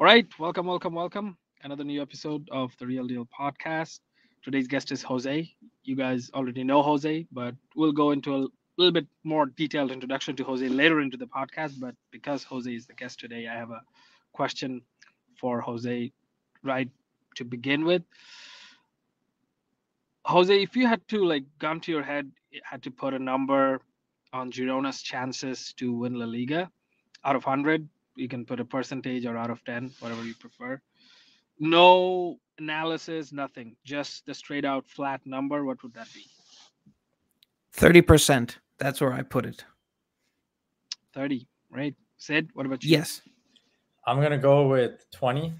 All right, welcome, welcome, welcome. Another new episode of the Real Deal podcast. Today's guest is Jose. You guys already know Jose, but we'll go into a little bit more detailed introduction to Jose later into the podcast. But because Jose is the guest today, I have a question for Jose right to begin with. Jose, if you had to like gun to your head, had to put a number on Girona's chances to win La Liga out of 100, you can put a percentage or out of 10, whatever you prefer. No analysis, nothing, just the straight out flat number. What would that be? 30%. That's where I put it. 30, right? Sid, what about you? Yes. I'm going to go with 20.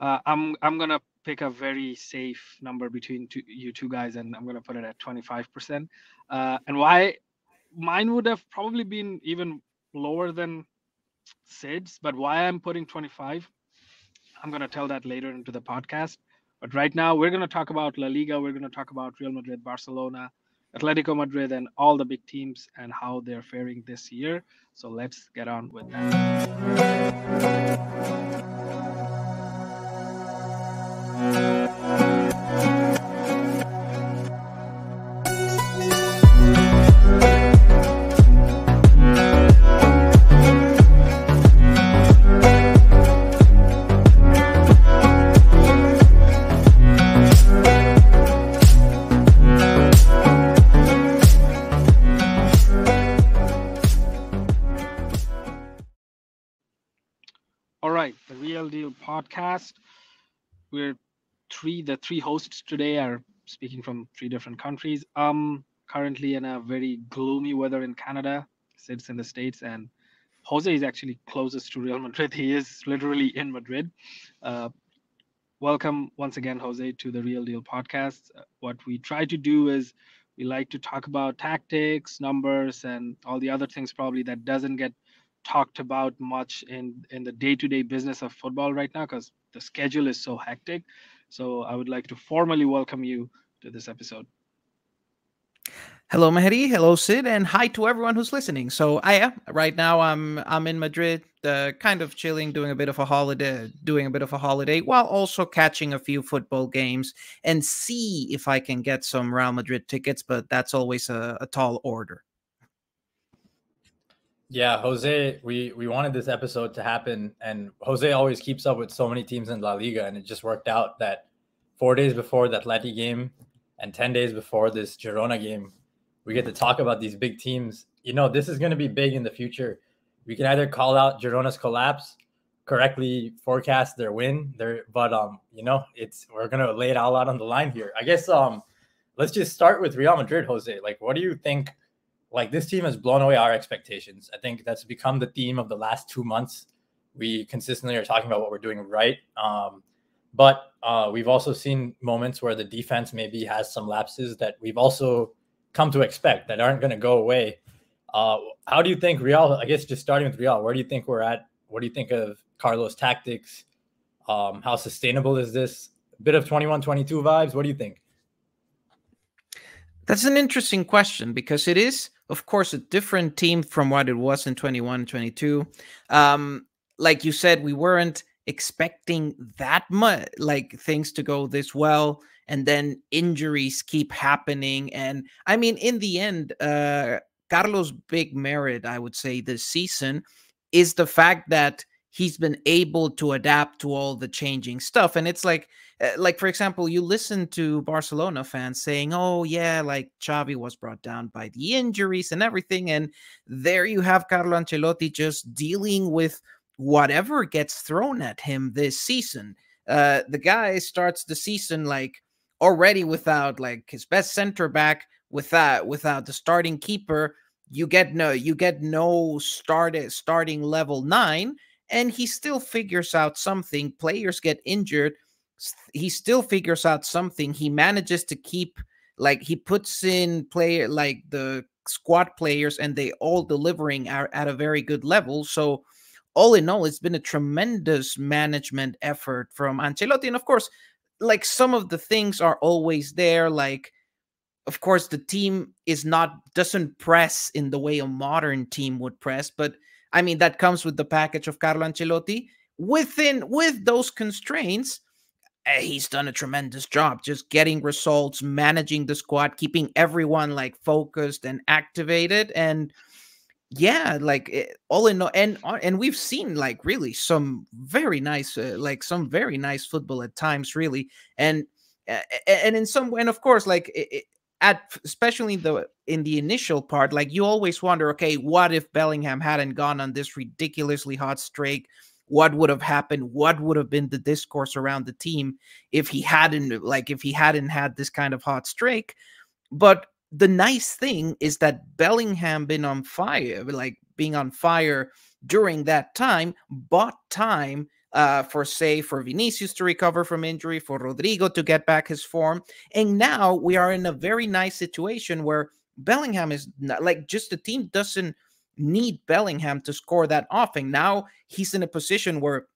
Uh, I'm I'm gonna pick a very safe number between two, you two guys, and I'm gonna put it at 25%. Uh, and why? Mine would have probably been even lower than Sid's, but why I'm putting 25, I'm gonna tell that later into the podcast. But right now, we're gonna talk about La Liga. We're gonna talk about Real Madrid, Barcelona, Atletico Madrid, and all the big teams and how they're faring this year. So let's get on with that. Podcast. We're three. The three hosts today are speaking from three different countries. Um, currently in a very gloomy weather in Canada. Sid's in the states, and Jose is actually closest to Real Madrid. He is literally in Madrid. Uh, welcome once again, Jose, to the Real Deal podcast. Uh, what we try to do is we like to talk about tactics, numbers, and all the other things probably that doesn't get talked about much in in the day-to-day business of football right now because the schedule is so hectic. So i would like to formally welcome you to this episode. Hello Mehdi, hello sid and hi to everyone who's listening. So i am right now i'm i'm in madrid uh, kind of chilling doing a bit of a holiday doing a bit of a holiday while also catching a few football games and see if i can get some real madrid tickets but that's always a, a tall order yeah, Jose, we we wanted this episode to happen, and Jose always keeps up with so many teams in La Liga, and it just worked out that four days before the Atleti game and ten days before this Girona game, we get to talk about these big teams. You know, this is going to be big in the future. We can either call out Girona's collapse, correctly forecast their win, there, but um, you know, it's we're gonna lay it all out on the line here. I guess um, let's just start with Real Madrid, Jose. Like, what do you think? Like this team has blown away our expectations. I think that's become the theme of the last two months. We consistently are talking about what we're doing right. Um, but uh, we've also seen moments where the defense maybe has some lapses that we've also come to expect that aren't going to go away. Uh, how do you think Real? I guess just starting with Real, where do you think we're at? What do you think of Carlo's tactics? Um, how sustainable is this? A bit of 21 22 vibes. What do you think? That's an interesting question because it is of course, a different team from what it was in 21 22. Um, like you said, we weren't expecting that much, like things to go this well. And then injuries keep happening. And I mean, in the end, uh, Carlo's big merit, I would say, this season is the fact that he's been able to adapt to all the changing stuff. And it's like, uh, like for example, you listen to Barcelona fans saying, "Oh yeah, like Xavi was brought down by the injuries and everything," and there you have Carlo Ancelotti just dealing with whatever gets thrown at him this season. Uh, the guy starts the season like already without like his best center back, without without the starting keeper. You get no, you get no started starting level nine, and he still figures out something. Players get injured he still figures out something. He manages to keep like he puts in player like the squad players and they all delivering at, at a very good level. So all in all, it's been a tremendous management effort from Ancelotti. And of course, like some of the things are always there. Like, of course, the team is not doesn't press in the way a modern team would press, but I mean, that comes with the package of Carlo Ancelotti. Within with those constraints, eh, he's done a tremendous job just getting results, managing the squad, keeping everyone like focused and activated. And yeah, like eh, all in all, and uh, and we've seen like really some very nice, uh, like some very nice football at times, really. And and in some and of course, like it, at especially in the in the initial part, like you always wonder, okay, what if Bellingham hadn't gone on this ridiculously hot streak? What would have happened? What would have been the discourse around the team if he hadn't like if he hadn't had this kind of hot streak? But the nice thing is that Bellingham been on fire, like being on fire during that time, bought time uh, for say for Vinicius to recover from injury, for Rodrigo to get back his form, and now we are in a very nice situation where Bellingham is not, like just the team doesn't need Bellingham to score that often. Now he's in a position where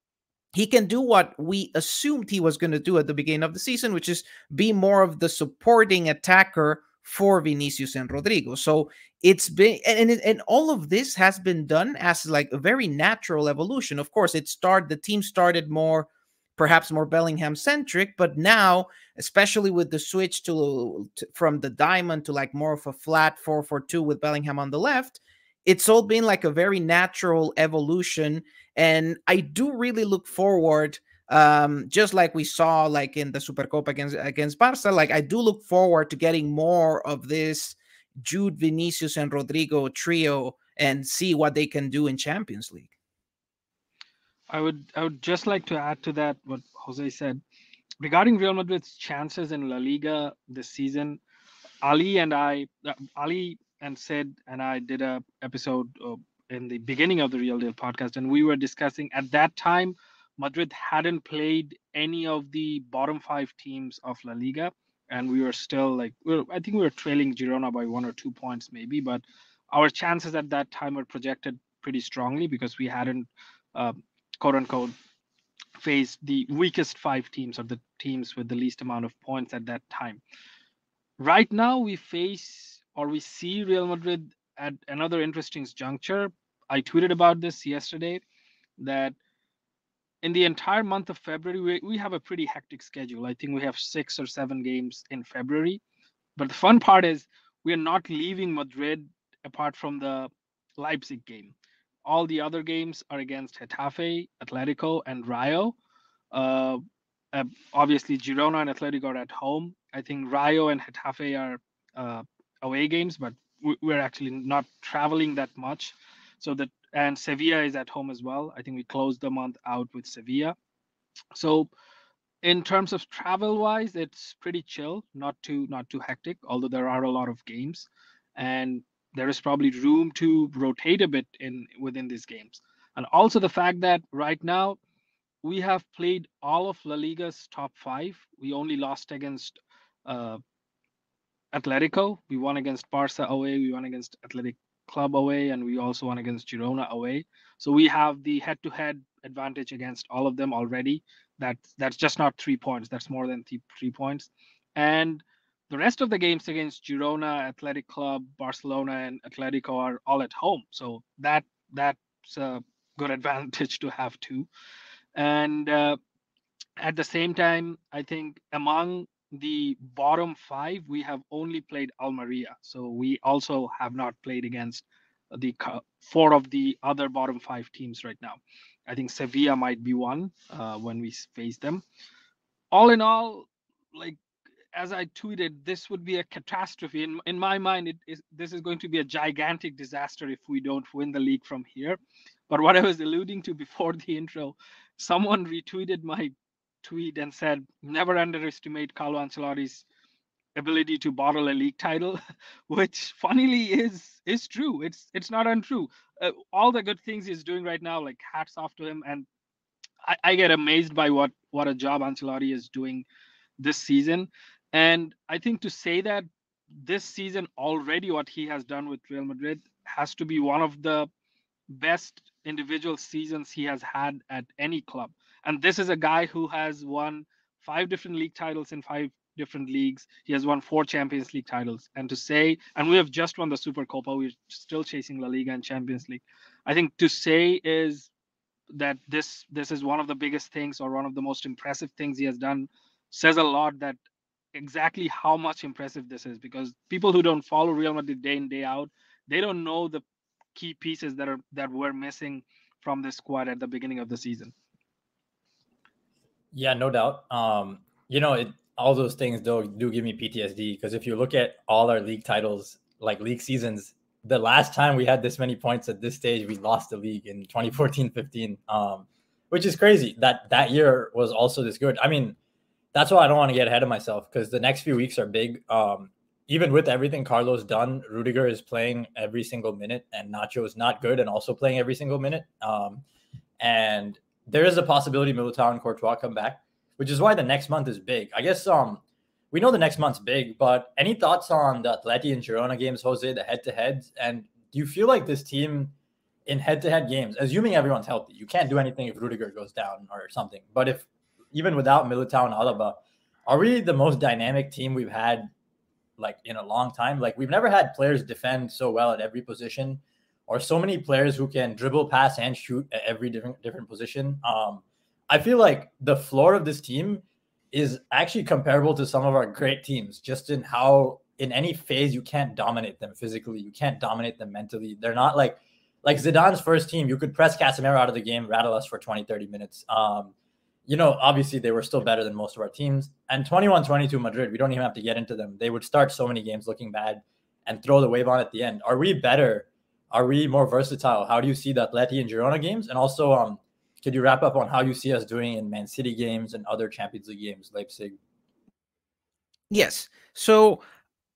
he can do what we assumed he was going to do at the beginning of the season, which is be more of the supporting attacker for Vinicius and Rodrigo. So it's been and and all of this has been done as like a very natural evolution. Of course, it started the team started more perhaps more Bellingham centric, but now especially with the switch to, to, from the diamond to like more of a flat 4-4-2 with Bellingham on the left, it's all been like a very natural evolution and I do really look forward um, just like we saw like in the Supercopa against against Barca, like I do look forward to getting more of this Jude, Vinicius, and Rodrigo trio and see what they can do in Champions League. I would I would just like to add to that what Jose said regarding Real Madrid's chances in La Liga this season. Ali and I, uh, Ali and Sid and I did a episode uh, in the beginning of the Real Deal podcast, and we were discussing at that time Madrid hadn't played any of the bottom five teams of La Liga, and we were still like, we I think we were trailing Girona by one or two points maybe, but our chances at that time were projected pretty strongly because we hadn't, uh, quote unquote, faced the weakest five teams or the teams with the least amount of points at that time. Right now, we face or we see Real Madrid at another interesting juncture. I tweeted about this yesterday that in the entire month of February, we, we have a pretty hectic schedule. I think we have six or seven games in February. But the fun part is we are not leaving Madrid apart from the Leipzig game. All the other games are against Getafe, Atletico, and Rayo. Uh, obviously, Girona and Atletico are at home. I think Rayo and Getafe are uh, away games, but we're actually not traveling that much. So that and Sevilla is at home as well. I think we closed the month out with Sevilla. So in terms of travel wise, it's pretty chill, not too not too hectic, although there are a lot of games. And there is probably room to rotate a bit in within these games. And also the fact that right now we have played all of La Liga's top five. We only lost against uh, Atletico. We won against Barca away. We won against Athletic club away and we also won against Girona away. So we have the head-to-head advantage against all of them already. That that's just not three points. That's more than th- three points. And the rest of the games against Girona, Athletic Club, Barcelona, and Atletico are all at home. So that that's a good advantage to have too. And uh, at the same time, I think among the bottom five, we have only played Almeria. So we also have not played against the four of the other bottom five teams right now. I think Sevilla might be one uh, when we face them. All in all, like as I tweeted, this would be a catastrophe. In in my mind, it is this is going to be a gigantic disaster if we don't win the league from here. But what I was alluding to before the intro, someone retweeted my tweet and said, "Never underestimate Carlo Ancelotti's ability to bottle a league title," which funnily is is true. It's it's not untrue. Uh, all the good things he's doing right now, like hats off to him, and I, I get amazed by what what a job Ancelotti is doing this season. And I think to say that this season already what he has done with Real Madrid has to be one of the best individual seasons he has had at any club. And this is a guy who has won five different league titles in five different leagues. He has won four Champions League titles. And to say, and we have just won the Super Copa, we're still chasing La Liga and Champions League. I think to say is that this this is one of the biggest things or one of the most impressive things he has done says a lot that exactly how much impressive this is because people who don't follow Real Madrid day in day out they don't know the key pieces that are that were missing from this squad at the beginning of the season. Yeah, no doubt. Um, you know, it, all those things do do give me PTSD because if you look at all our league titles, like league seasons, the last time we had this many points at this stage, we lost the league in 2014-15. Um, which is crazy that that year was also this good. I mean, that's why I don't want to get ahead of myself because the next few weeks are big. Um, even with everything Carlo's done, Rudiger is playing every single minute, and Nacho is not good and also playing every single minute. Um, and there is a possibility Militao and Courtois come back, which is why the next month is big. I guess um, we know the next month's big, but any thoughts on the Atleti and Girona games, Jose, the head-to-heads, and do you feel like this team in head-to-head games, assuming everyone's healthy, you can't do anything if Rudiger goes down or something, but if even without Militao and Alaba, are we the most dynamic team we've had like in a long time. Like we've never had players defend so well at every position, or so many players who can dribble, pass, and shoot at every different different position. Um, I feel like the floor of this team is actually comparable to some of our great teams, just in how in any phase you can't dominate them physically, you can't dominate them mentally. They're not like like Zidane's first team. You could press Casemiro out of the game, rattle us for 20, 30 minutes. Um, you know, obviously they were still better than most of our teams. And 21 22 Madrid, we don't even have to get into them. They would start so many games looking bad and throw the wave on at the end. Are we better? Are we more versatile? How do you see the Atleti and Girona games? And also, um, could you wrap up on how you see us doing in Man City games and other Champions League games, Leipzig? Yes. So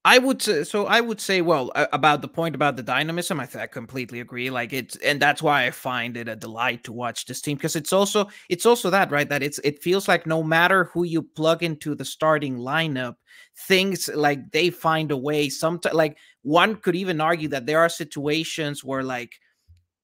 I would say, so I would say, well, about the point about the dynamism, I, I completely agree. Like it's, and that's why I find it a delight to watch this team because it's also, it's also that right that it's, it feels like no matter who you plug into the starting lineup, things like they find a way. Sometimes, like one could even argue that there are situations where like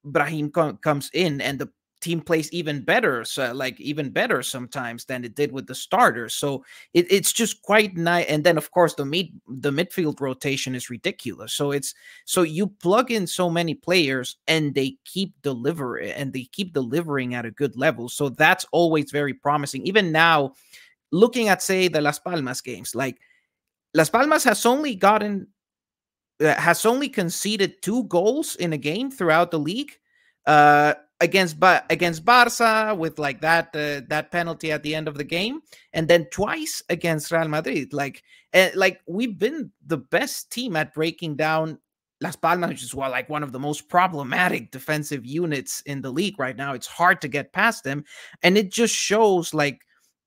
Brahim com- comes in and the team plays even better, so like even better sometimes than it did with the starters. So it, it's just quite nice. And then of course the mid the midfield rotation is ridiculous. So it's so you plug in so many players and they keep delivering and they keep delivering at a good level. So that's always very promising. Even now, looking at say the Las Palmas games, like Las Palmas has only gotten uh, has only conceded two goals in a game throughout the league. Uh, against but against Barca with like that uh, that penalty at the end of the game, and then twice against Real Madrid. Like uh, like we've been the best team at breaking down Las Palmas, which is well, like one of the most problematic defensive units in the league right now. It's hard to get past them, and it just shows like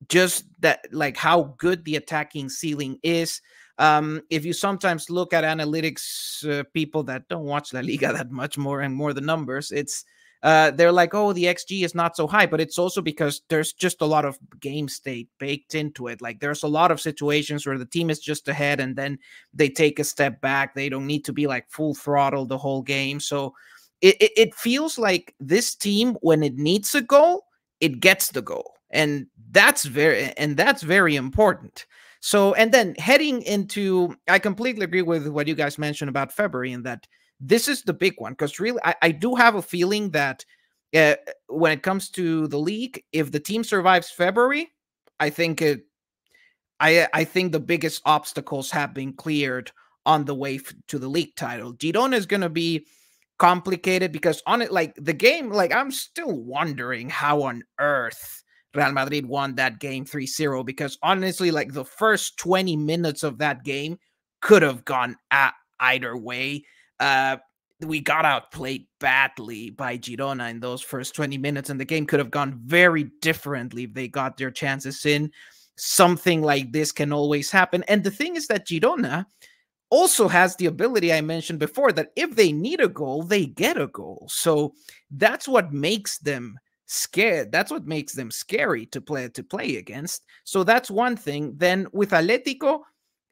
just that like how good the attacking ceiling is. Um, if you sometimes look at analytics, uh, people that don't watch La Liga that much more and more the numbers, it's uh, they're like, oh, the XG is not so high, but it's also because there's just a lot of game state baked into it. Like there's a lot of situations where the team is just ahead and then they take a step back. They don't need to be like full throttle the whole game. So it, it, it feels like this team, when it needs a goal, it gets the goal. And that's very and that's very important. So and then heading into I completely agree with what you guys mentioned about February and that this is the big one because really, I, I, do have a feeling that uh, when it comes to the league, if the team survives February, I think it. I I think the biggest obstacles have been cleared on the way to the league title. Girona is going to be complicated because on it, like the game, like I'm still wondering how on earth Real Madrid won that game 3-0 because honestly, like the first 20 minutes of that game could have gone either way. Uh, we got outplayed badly by Girona in those first 20 minutes, and the game could have gone very differently if they got their chances in. Something like this can always happen. And the thing is that Girona also has the ability I mentioned before that if they need a goal, they get a goal. So that's what makes them scared. That's what makes them scary to play to play against. So that's one thing. Then with Atletico,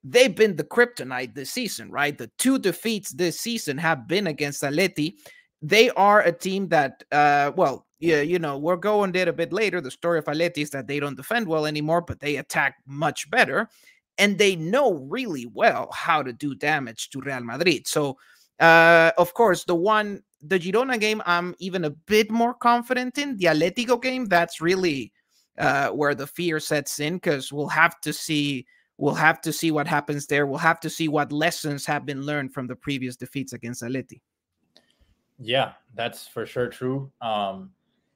they've been the kryptonite this season, right? The two defeats this season have been against Atleti. They are a team that, uh, well, yeah, you know, we're going there a bit later. The story of Atleti is that they don't defend well anymore, but they attack much better, and they know really well how to do damage to Real Madrid. So, uh, of course, the one the Girona game, I'm even a bit more confident in. The Atletico game, that's really uh, where the fear sets in because we'll have to see we'll have to see what happens there. We'll have to see what lessons have been learned from the previous defeats against Atleti. Yeah, that's for sure true. Um,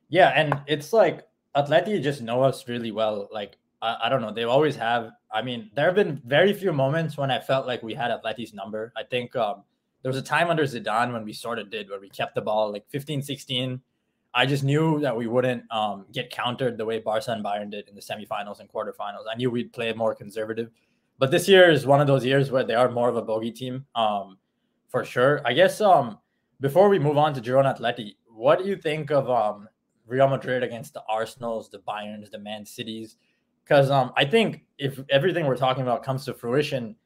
yeah, and it's like Atleti just know us really well. Like I, I don't know, they always have. I mean, there have been very few moments when I felt like we had Atleti's number. I think um, there was a time under Zidane when we sort of did where we kept the ball like 15, 16. I just knew that we wouldn't um, get countered the way Barca and Bayern did in the semifinals and quarterfinals. I knew we'd play more conservative. But this year is one of those years where they are more of a bogey team, um, for sure. I guess um, before we move on to Girona Atleti, what do you think of um, Real Madrid against the Arsenals, the Bayerns, the Man Cities? Because um, I think if everything we're talking about comes to fruition,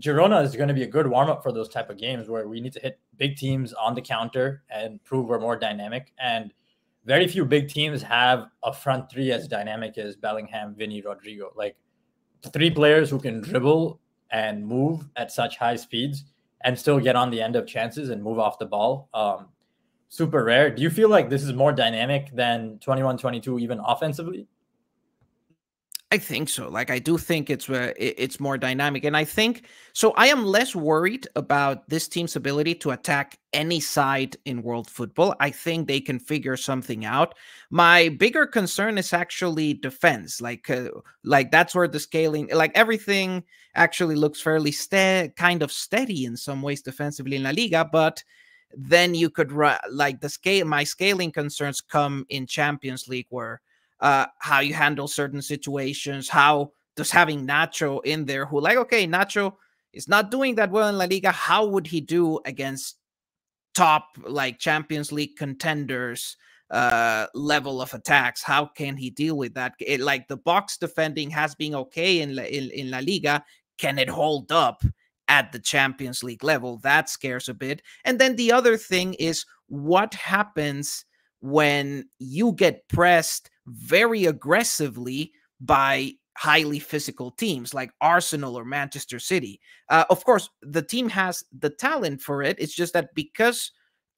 Girona is going to be a good warm up for those type of games where we need to hit big teams on the counter and prove we're more dynamic. And very few big teams have a front three as dynamic as Bellingham, Vinny, Rodrigo. Like three players who can dribble and move at such high speeds and still get on the end of chances and move off the ball. Um, super rare. Do you feel like this is more dynamic than 21 22, even offensively? I think so. Like I do think it's uh, it's more dynamic, and I think so. I am less worried about this team's ability to attack any side in world football. I think they can figure something out. My bigger concern is actually defense. Like uh, like that's where the scaling, like everything, actually looks fairly steady, kind of steady in some ways defensively in La Liga, but then you could like the scale. My scaling concerns come in Champions League where uh, how you handle certain situations, how does having Nacho in there, who like, okay, Nacho is not doing that well in La Liga. How would he do against top like Champions League contenders? uh level of attacks how can he deal with that it, like the box defending has been okay in La, in, in La Liga can it hold up at the Champions League level that scares a bit and then the other thing is what happens when you get pressed very aggressively by highly physical teams like Arsenal or Manchester City. Uh, of course, the team has the talent for it. It's just that because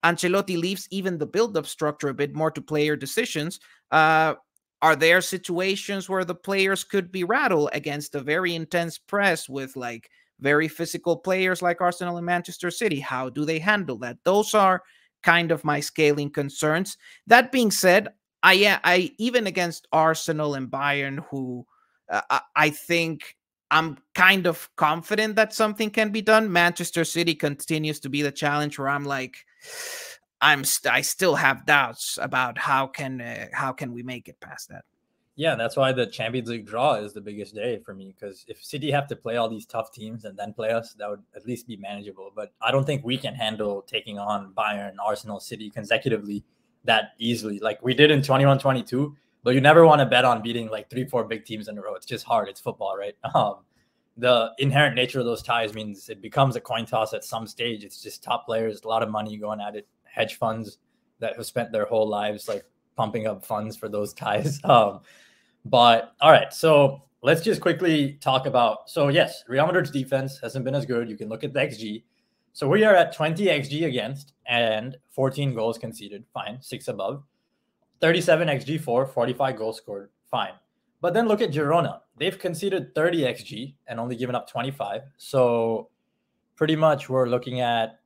Ancelotti leaves even the build-up structure a bit more to player decisions, uh, are there situations where the players could be rattled against a very intense press with like very physical players like Arsenal and Manchester City? How do they handle that? Those are kind of my scaling concerns. That being said, I yeah, I even against Arsenal and Bayern, who uh, I think I'm kind of confident that something can be done. Manchester City continues to be the challenge where I'm like, I'm st- I still have doubts about how can uh, how can we make it past that. Yeah, that's why the Champions League draw is the biggest day for me because if City have to play all these tough teams and then play us, that would at least be manageable. But I don't think we can handle taking on Bayern, Arsenal, City consecutively that easily. Like we did in 21 22, but you never want to bet on beating like three, four big teams in a row. It's just hard. It's football, right? Um, the inherent nature of those ties means it becomes a coin toss at some stage. It's just top players, a lot of money going at it, hedge funds that have spent their whole lives like pumping up funds for those ties. Um, but all right, so let's just quickly talk about. So yes, Real Madrid's defense hasn't been as good. You can look at the XG. So we are at 20 XG against and 14 goals conceded. Fine, six above. 37 XG for, 45 goals scored. Fine. But then look at Girona. They've conceded 30 XG and only given up 25. So pretty much we're looking at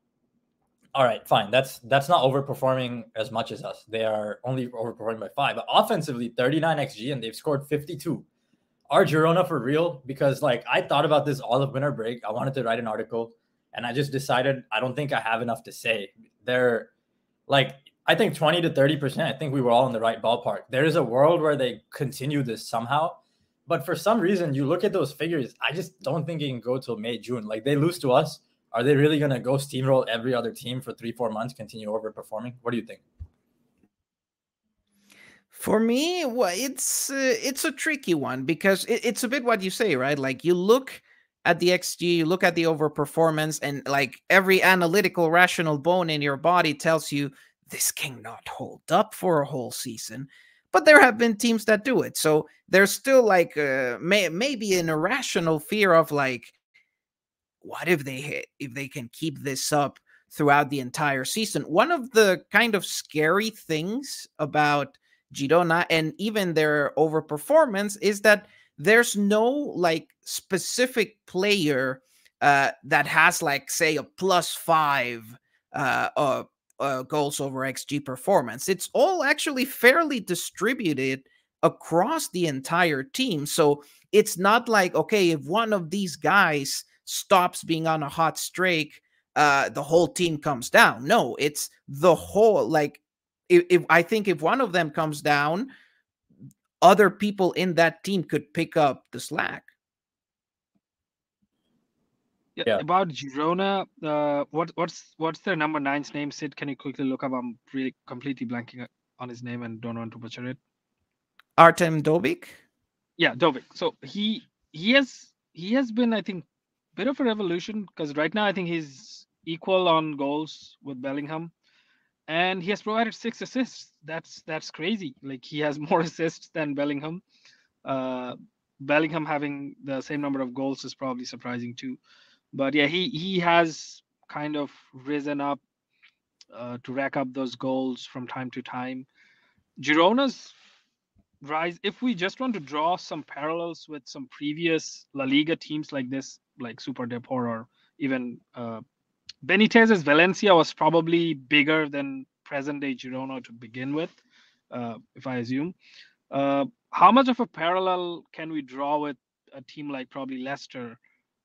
all right, fine. That's that's not overperforming as much as us. They are only overperforming by five. But offensively, 39 XG and they've scored 52. Are Girona for real? Because like I thought about this all of winter break. I wanted to write an article and I just decided I don't think I have enough to say. They're like I think 20 to 30 percent. I think we were all in the right ballpark. There is a world where they continue this somehow, but for some reason, you look at those figures. I just don't think it can go till May, June. Like they lose to us. Are they really going to go steamroll every other team for three, four months, continue overperforming? What do you think? For me, well, it's uh, it's a tricky one because it, it's a bit what you say, right? Like you look at the XG, you look at the overperformance, and like every analytical, rational bone in your body tells you this cannot hold up for a whole season. But there have been teams that do it. So there's still like uh, may, maybe an irrational fear of like, what if they hit, if they can keep this up throughout the entire season. One of the kind of scary things about Girona and even their overperformance is that there's no like specific player uh, that has like say a plus five uh, uh, uh, goals over xG performance. It's all actually fairly distributed across the entire team. So it's not like okay, if one of these guys stops being on a hot streak, uh, the whole team comes down. No, it's the whole like. If, if I think if one of them comes down, other people in that team could pick up the slack. Yeah, yeah. About Girona, uh, what what's what's their number nine's name? Sid, can you quickly look up? I'm really completely blanking on his name and don't want to butcher it. Artem Dovbyk. Yeah, Dovbyk. So he he has he has been, I think, bit of a revolution because right now I think he's equal on goals with Bellingham, and he has provided six assists. That's that's crazy. Like he has more assists than Bellingham. Uh, Bellingham having the same number of goals is probably surprising too but yeah, he he has kind of risen up uh, to rack up those goals from time to time. Girona's rise, if we just want to draw some parallels with some previous La Liga teams like this, like Super Depor or even uh, Benitez's Valencia was probably bigger than present day Girona to begin with, uh, if I assume. Uh, how much of a parallel can we draw with a team like probably Leicester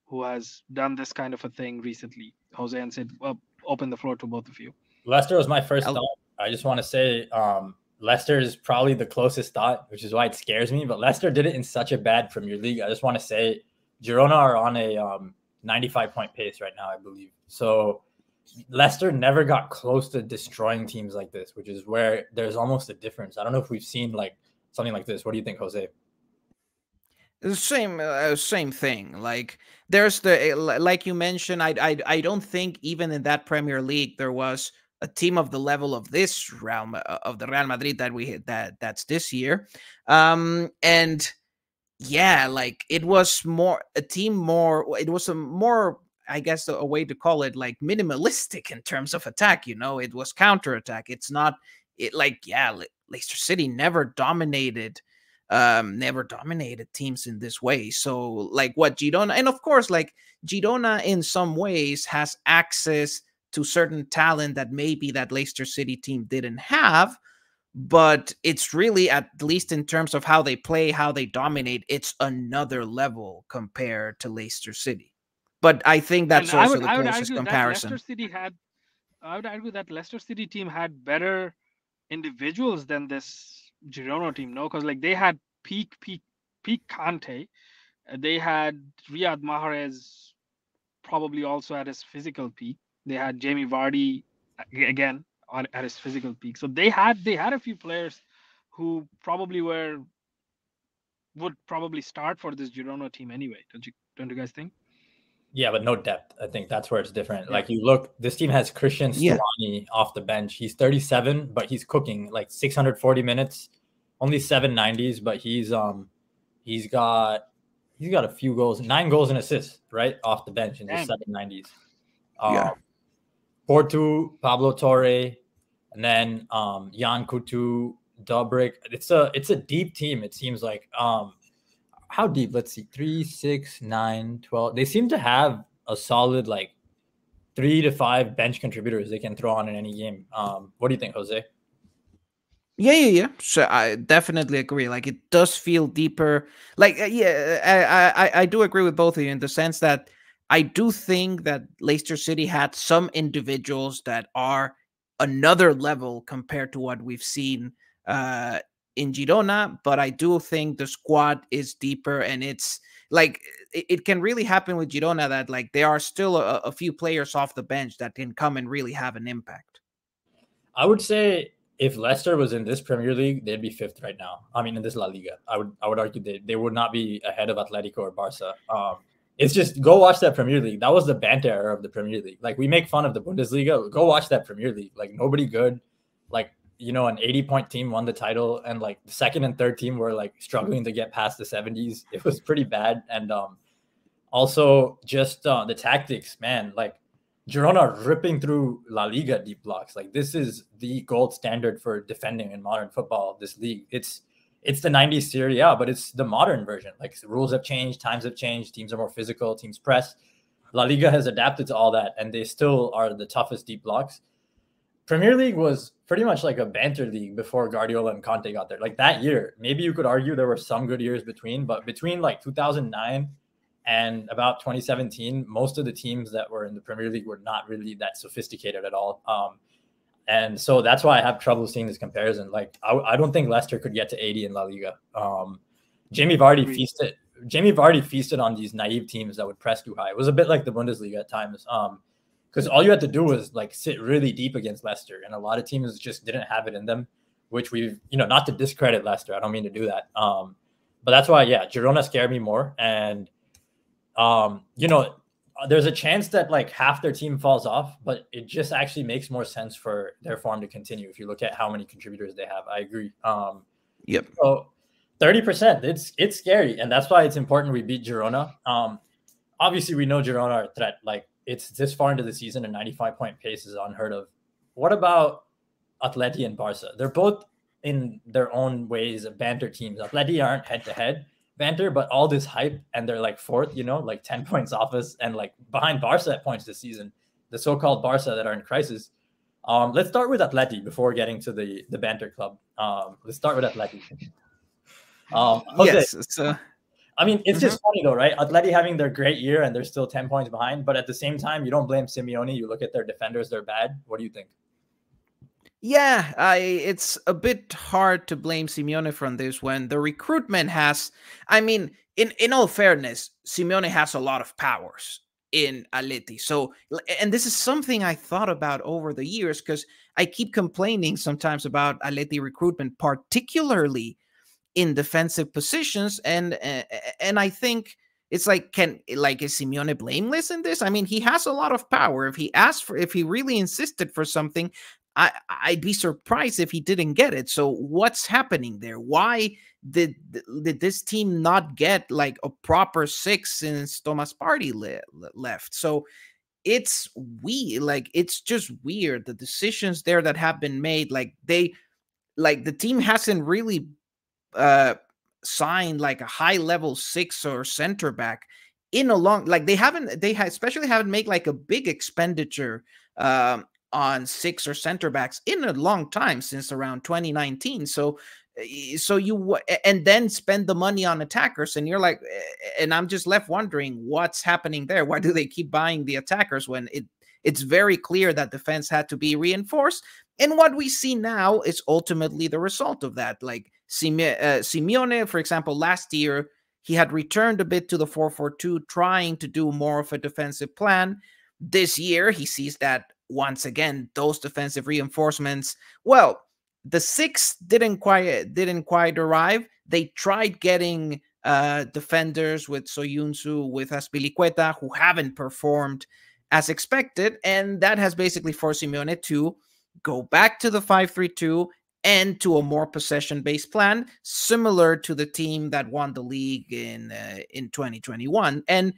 who has done this kind of a thing recently. Jose and said, well, open the floor to both of you. Leicester was my 1st thought. I just want to say um, Leicester is probably the closest thought, which is why it scares me. But Leicester did it in such a bad Premier League. I just want to say Girona are on a um, 95 point pace right now, I believe. So Leicester never got close to destroying teams like this, which is where there's almost a difference. I don't know if we've seen like something like this. What do you think, Jose? the same uh, same thing like there's the eh, like you mentioned I, I i don't think even in that premier league there was a team of the level of this realm uh, of the real madrid that we that that's this year um and yeah like it was more a team more it was a more i guess a, a way to call it like minimalistic in terms of attack you know? It was counter attack it's not it like yeah leicester city never dominated um never dominated teams in this way. So like what girona and of course like girona in some ways has access to certain talent that maybe that leicester city team didn't have but it's really at least in terms of how they play how they dominate it's another level compared to leicester city but i think that's and also would, the closest comparison leicester city had i would argue that leicester city team had better individuals than this Girona team, no, because like they had peak, peak, peak Kante. Uh, they had Riyad Mahrez probably also at his physical peak. They had Jamie Vardy again on, at his physical peak. So they had they had a few players who probably were would probably start for this Girona team anyway. Don't you don't you guys think? Yeah, but no depth. I think that's where it's different. Yeah. Like you look, this team has Cristhian Stuani yeah. off the bench. He's 37, but he's cooking like 640 minutes, only 790s, but he's um he's got he's got a few goals, nine goals and assists, right? Off the bench in the 790s. Um, yeah. Portu, Pablo Torre, and then um Yan Couto, Dovbyk. It's a it's a deep team, it seems like. Um how deep? Let's see, three, six, nine, 12. They seem to have a solid like three to five bench contributors they can throw on in any game. Um, what do you think, Jose? Yeah, yeah, yeah. So I definitely agree. Like it does feel deeper. Like uh, yeah, I, I I do agree with both of you in the sense that I do think that Leicester City had some individuals that are another level compared to what we've seen uh, in Girona, but I do think the squad is deeper and it's like it, it can really happen with Girona that like there are still a, a, few players off the bench that can come and really have an impact. I would say if Leicester was in this Premier League, they'd be fifth right now. I mean, in this La Liga, I would I would argue they, they would not be ahead of Atletico or Barca. Um, it's just go watch that Premier League. That was the banter era of the Premier League. Like we make fun of the Bundesliga. Go watch that Premier League. Like nobody good. Like you know, an 80 point team won the title, and like the second and third team were like struggling to get past the 70s. It was pretty bad. And um, also just uh, the tactics, man. Like Girona ripping through La Liga deep blocks. Like this is the gold standard for defending in modern football. This league, it's it's the 90s Serie A, but it's the modern version. Like rules have changed, times have changed, teams are more physical, teams press. La Liga has adapted to all that, and they still are the toughest deep blocks. Premier League was pretty much like a banter league before Guardiola and Conte got there. Like that year, maybe you could argue there were some good years between, but between like 2009 and about 2017, most of the teams that were in the Premier League were not really that sophisticated at all. Um, and so that's why I have trouble seeing this comparison. Like, I, I don't think Leicester could get to 80 in La Liga. Um, Jamie Vardy feasted. Jamie Vardy feasted on these naive teams that would press too high. It was a bit like the Bundesliga at times. Um, because all you had to do was like sit really deep against Leicester, and a lot of teams just didn't have it in them. Which we've, you know, not to discredit Leicester, I don't mean to do that. Um, but that's why, yeah, Girona scared me more, and um, you know, there's a chance that like half their team falls off, but it just actually makes more sense for their farm to continue if you look at how many contributors they have. I agree. Um, yep. So 30%, it's it's scary, and that's why it's important we beat Girona. Um, obviously, we know Girona are a threat. Like it's this far into the season, a 95 point pace is unheard of. What about Atleti and Barca? They're both in their own ways banter teams. Atleti aren't head to head banter, but all this hype and they're like fourth, you know, like 10 points off us and like behind Barca at points this season, the so-called Barca that are in crisis. Um, let's start with Atleti before getting to the the banter club. Um, let's start with Atleti. Um, Jose, yes, it's, uh, I mean, it's mm-hmm. just funny though, right? Atleti having their great year and they're still 10 points behind, but at the same time, you don't blame Simeone. You look at their defenders, they're bad. What do you think? Yeah, I, it's a bit hard to blame Simeone from this when the recruitment has. I mean, in in all fairness, Simeone has a lot of powers in Atleti. So, and this is something I thought about over the years because I keep complaining sometimes about Atleti recruitment, particularly in defensive positions, and and I think it's like can like is Simeone blameless in this? I mean, he has a lot of power. If he asked for, if he really insisted for something, I I'd be surprised if he didn't get it. So what's happening there? Why did did this team not get like a proper six since Thomas Partey le left? So it's we like it's just weird the decisions there that have been made like they like the team hasn't really uh signed like a high level six or center back in a long like they haven't they have especially haven't made like a big expenditure um on six or center backs in a long time since around 2019. So eh, so you and then spend the money on attackers and you're like eh, and i'm just left wondering what's happening there why do they keep buying the attackers when it it's very clear that defense had to be reinforced and what we see now is ultimately the result of that like simeone for example last year he had returned a bit to the 442 trying to do more of a defensive plan this year he sees that once again, those defensive reinforcements, well, the six didn't quite didn't quite arrive. They tried getting uh, defenders with Soyuncu, with Azpilicueta, who haven't performed as expected, and that has basically forced Simeone to go back to the five-three-two and to a more possession-based plan, similar to the team that won the league in uh, in 2021. And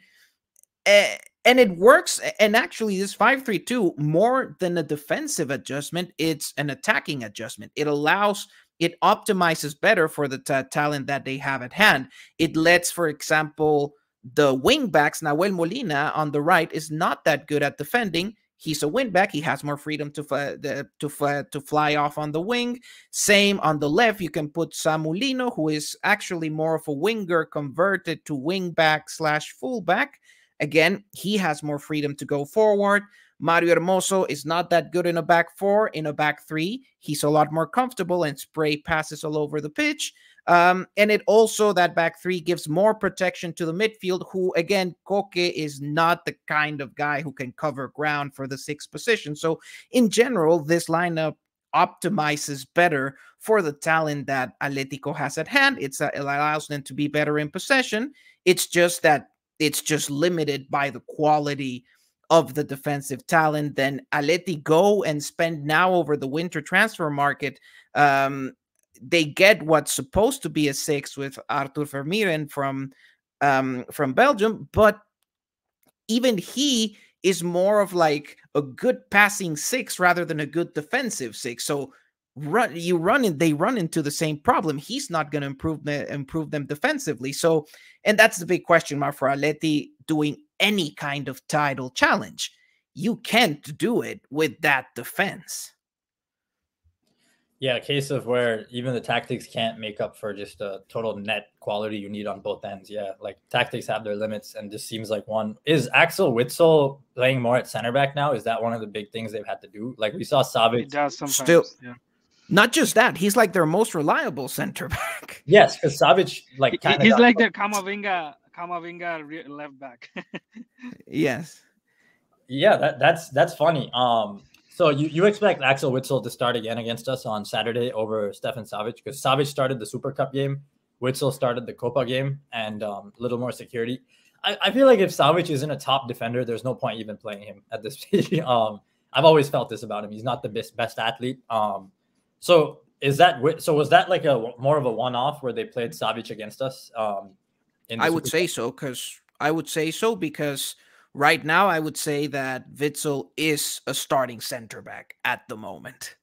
uh, and it works and actually this 532 more than a defensive adjustment it's an attacking adjustment. It allows it optimizes better for the talent that they have at hand. It lets for example the wing backs Nahuel Molina on the right is not that good at defending. He's a wing back he has more freedom to uh, to uh, to fly off on the wing. Same on the left you can put Samu Lino who is actually more of a winger converted to wing back slash fullback Again, he has more freedom to go forward. Mario Hermoso is not that good in a back four. In a back three, he's a lot more comfortable and spray passes all over the pitch. Um, and it also, that back three gives more protection to the midfield, who, again, Koke is not the kind of guy who can cover ground for the sixth position. So, in general, this lineup optimizes better for the talent that Atletico has at hand. It's, uh, it allows them to be better in possession. It's just that it's just limited by the quality of the defensive talent. Then Atleti go and spend now over the winter transfer market. Um, they get what's supposed to be a six with Arthur Vermeeren from um, from Belgium, but even he is more of like a good passing six rather than a good defensive six. So run you run in they run into the same problem. He's not going to improve the, improve them defensively. So and that's the big question mark for Atleti doing any kind of title challenge. You can't do it with that defense. Yeah, a case of where even the tactics can't make up for just the total net quality you need on both ends. Yeah, like tactics have their limits, and this seems like one. Is Axel Witsel playing more at center back now? Is that one of the big things they've had to do? Like we saw Savic. It does sometimes. Still- yeah. Not just that, he's like their most reliable center back. Yes, because Savic like He- kinda he's got- like their Kamavinga, Kamavinga left back. yes. Yeah, that, that's that's funny. Um, so you, you expect Axel Witsel to start again against us on Saturday over Stefan Savic because Savic started the Super Cup game, Witsel started the Copa game, and um, a little more security. I, I feel like if Savic isn't a top defender, there's no point even playing him at this stage. um, I've always felt this about him. He's not the best best athlete. Um, so is that so? Was that like a more of a one off where they played Savic against us? Um, in I would Super say Cup? so because I would say so because right now I would say that Witsel is a starting center back at the moment.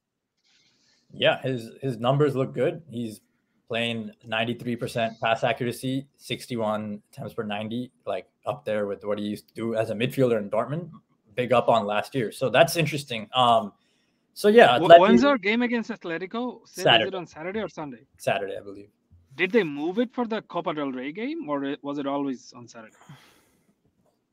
Yeah, his his numbers look good. He's playing 93% pass accuracy, 61 attempts per 90, like up there with what he used to do as a midfielder in Dortmund. Big up on last year. So that's interesting. Um so yeah, When's our game against Atletico? Say, Is Saturday. it on Saturday or Sunday? Saturday, I believe. Did they move it for the Copa del Rey game, or was it always on Saturday?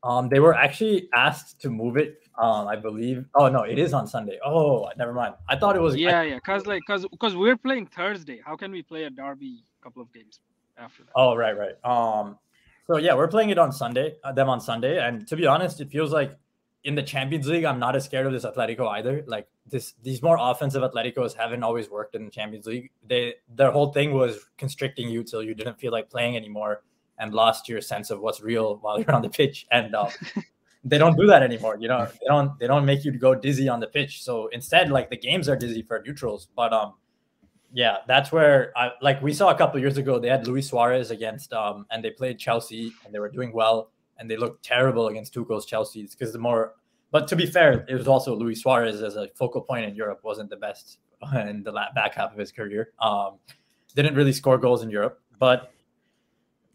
Um they were actually asked to move it. Um I believe. Oh no, it is on Sunday. Oh, never mind. I thought it was Yeah, yeah, cause like, cause, cause we're playing Thursday. How can we play a derby a couple of games after that? Oh, right, right. Um, so yeah, we're playing it on Sunday, uh, them on Sunday, and to be honest, it feels like in the Champions League, I'm not as scared of this Atletico either. Like this, these more offensive Atleticos haven't always worked in the Champions League. They their whole thing was constricting you till you didn't feel like playing anymore and lost your sense of what's real while you're on the pitch. And um, they don't do that anymore. You know, they don't they don't make you go dizzy on the pitch. So instead, like the games are dizzy for neutrals. But um, yeah, that's where I like we saw a couple years ago they had Luis Suarez against um and they played Chelsea and they were doing well and they looked terrible against Tuchel's Chelsea because the more but to be fair, it was also Luis Suarez as a focal point in Europe wasn't the best in the back half of his career. Um didn't really score goals in Europe, but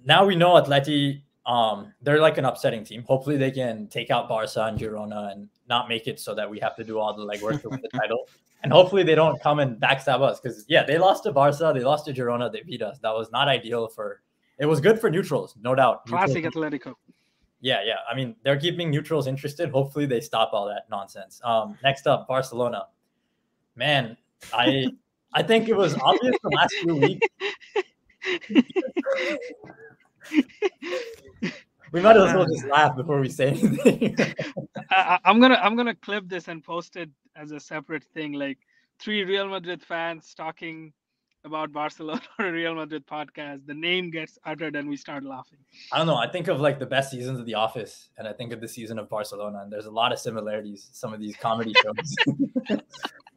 now we know Atleti um they're like an upsetting team. Hopefully they can take out Barca and Girona and not make it so that we have to do all the legwork to win the title. And hopefully they don't come and backstab us because yeah, they lost to Barca, they lost to Girona, they beat us. That was not ideal for. It was good for neutrals, no doubt. Classic Neutrals- Atletico. Yeah, yeah. I mean, they're keeping neutrals interested. Hopefully they stop all that nonsense. Um, next up, Barcelona. Man, I I think it was obvious the last few weeks. We might as well just laugh before we say anything. I, I- I'm gonna, I'm gonna clip this and post it as a separate thing. Like three Real Madrid fans talking about Barcelona or a Real Madrid podcast. The name gets uttered and we start laughing. I don't know. I think of like the best seasons of The Office, and I think of the season of Barcelona, and there's a lot of similarities. Some of these comedy shows.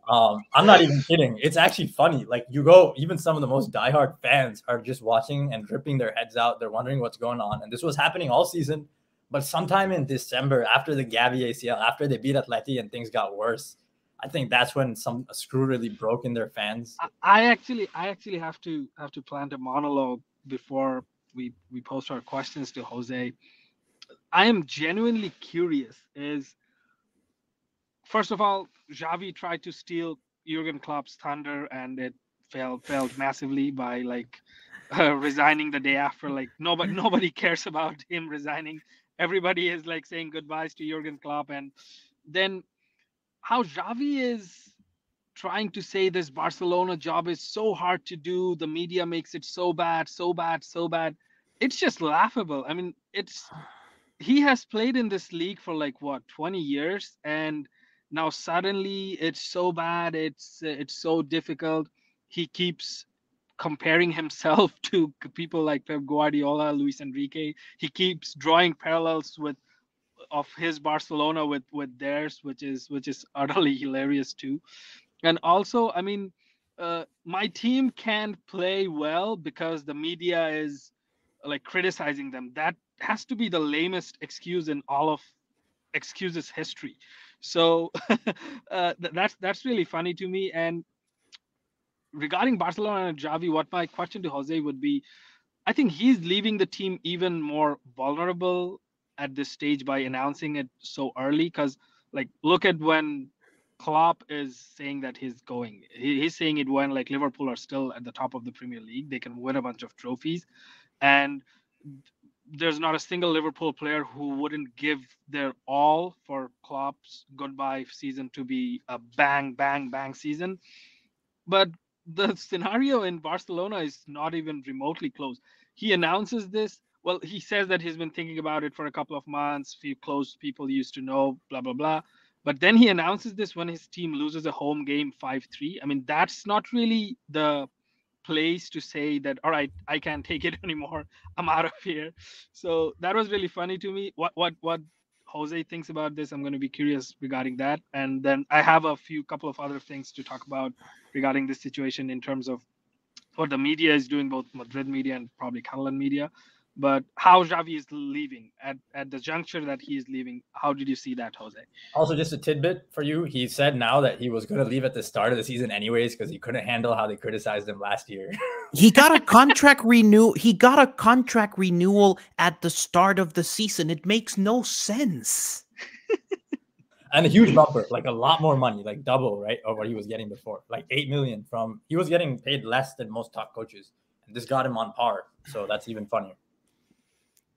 um, I'm not even kidding. It's actually funny. Like you go, even some of the most diehard fans are just watching and ripping their heads out. They're wondering what's going on, and this was happening all season. But sometime in December, after the Gavi ACL, after they beat Atleti and things got worse, I think that's when some a screw really broke in their fans. I, actually, I actually have to have to plant a monologue before we we post our questions to Jose. I am genuinely curious. Is first of all, Xavi tried to steal Jurgen Klopp's thunder, and it failed failed massively by like uh, resigning the day after. Like nobody nobody cares about him resigning. Everybody is like saying goodbyes to Jurgen Klopp, and then how Xavi is trying to say this Barcelona job is so hard to do. The media makes it so bad, so bad, so bad. It's just laughable. I mean, it's he has played in this league for like what 20 years and now suddenly it's so bad it's it's so difficult he keeps comparing himself to people like Pep Guardiola Luis Enrique he keeps drawing parallels with of his Barcelona with with theirs which is which is utterly hilarious too and also I mean uh, my team can't play well because the media is like criticizing them that has to be the lamest excuse in all of excuses history. So uh, that's that's really funny to me. And regarding Barcelona and Xavi, what my question to Jose would be, I think he's leaving the team even more vulnerable at this stage by announcing it so early. Because like, look at when Klopp is saying that he's going. He, he's saying it when like Liverpool are still at the top of the Premier League. They can win a bunch of trophies, and there's not a single Liverpool player who wouldn't give their all for Klopp's goodbye season to be a bang, bang, bang season. But the scenario in Barcelona is not even remotely close. He announces this. Well, he says that he's been thinking about it for a couple of months. Few close people used to know, blah blah blah. But then he announces this when his team loses a home game 5-3. I mean, that's not really the place to say that all right, I can't take it anymore. I'm out of here. So that was really funny to me. What what what Jose thinks about this. I'm going to be curious regarding that. And then I have a few couple of other things to talk about regarding this situation in terms of what the media is doing, both Madrid media and probably Catalan media. But how Xavi is leaving at, at the juncture that he is leaving, how did you see that, Jose? Also, just a tidbit for you. He said now that he was going to leave at the start of the season, anyways, because he couldn't handle how they criticized him last year. he got a contract renew. He got a contract renewal at the start of the season. It makes no sense. and a huge bumper, like a lot more money, like double, right, of what he was getting before, like eight million from. He was getting paid less than most top coaches, and this got him on par. So that's even funnier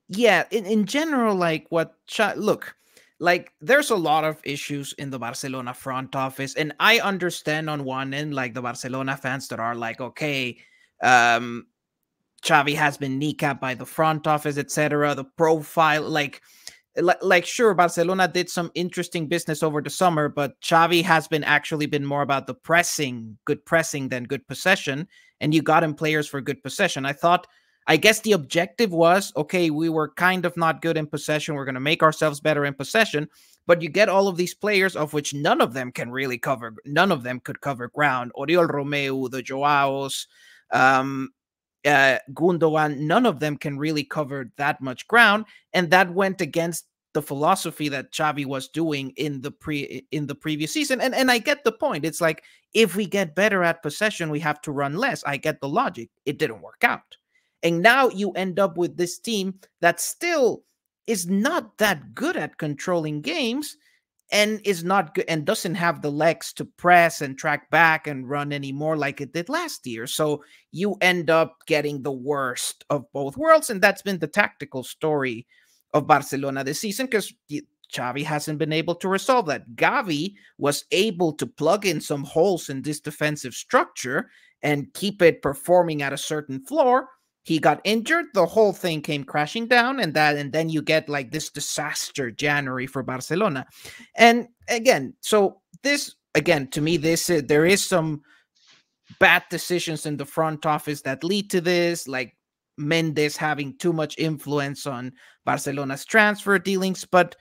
yeah, in, in general, like what look, like there's a lot of issues in the Barcelona front office, and I understand on one end, like the Barcelona fans that are like, okay, um, Xavi has been kneecapped by the front office, etc. The profile, like, like, like, sure, Barcelona did some interesting business over the summer, but Xavi has been actually been more about the pressing, good pressing than good possession, and you got him players for good possession. I thought I guess the objective was okay, we were kind of not good in possession. We're going to make ourselves better in possession. But you get all of these players, of which none of them can really cover, none of them could cover ground. Oriol Romeu, the Joaos, um, uh, Gundogan, none of them can really cover that much ground. And that went against the philosophy that Xavi was doing in the pre in the previous season. And and I get the point. It's like if we get better at possession, we have to run less. I get the logic. It didn't work out. And now you end up with this team that still is not that good at controlling games and is not good and doesn't have the legs to press and track back and run anymore like it did last year. So you end up getting the worst of both worlds. And that's been the tactical story of Barcelona this season because Xavi hasn't been able to resolve that. Gavi was able to plug in some holes in this defensive structure and keep it performing at a certain floor he got injured the whole thing came crashing down and that and then you get like this disaster january for barcelona. And again so this again to me this uh, there is some bad decisions in the front office that lead to this like mendes having too much influence on barcelona's transfer dealings but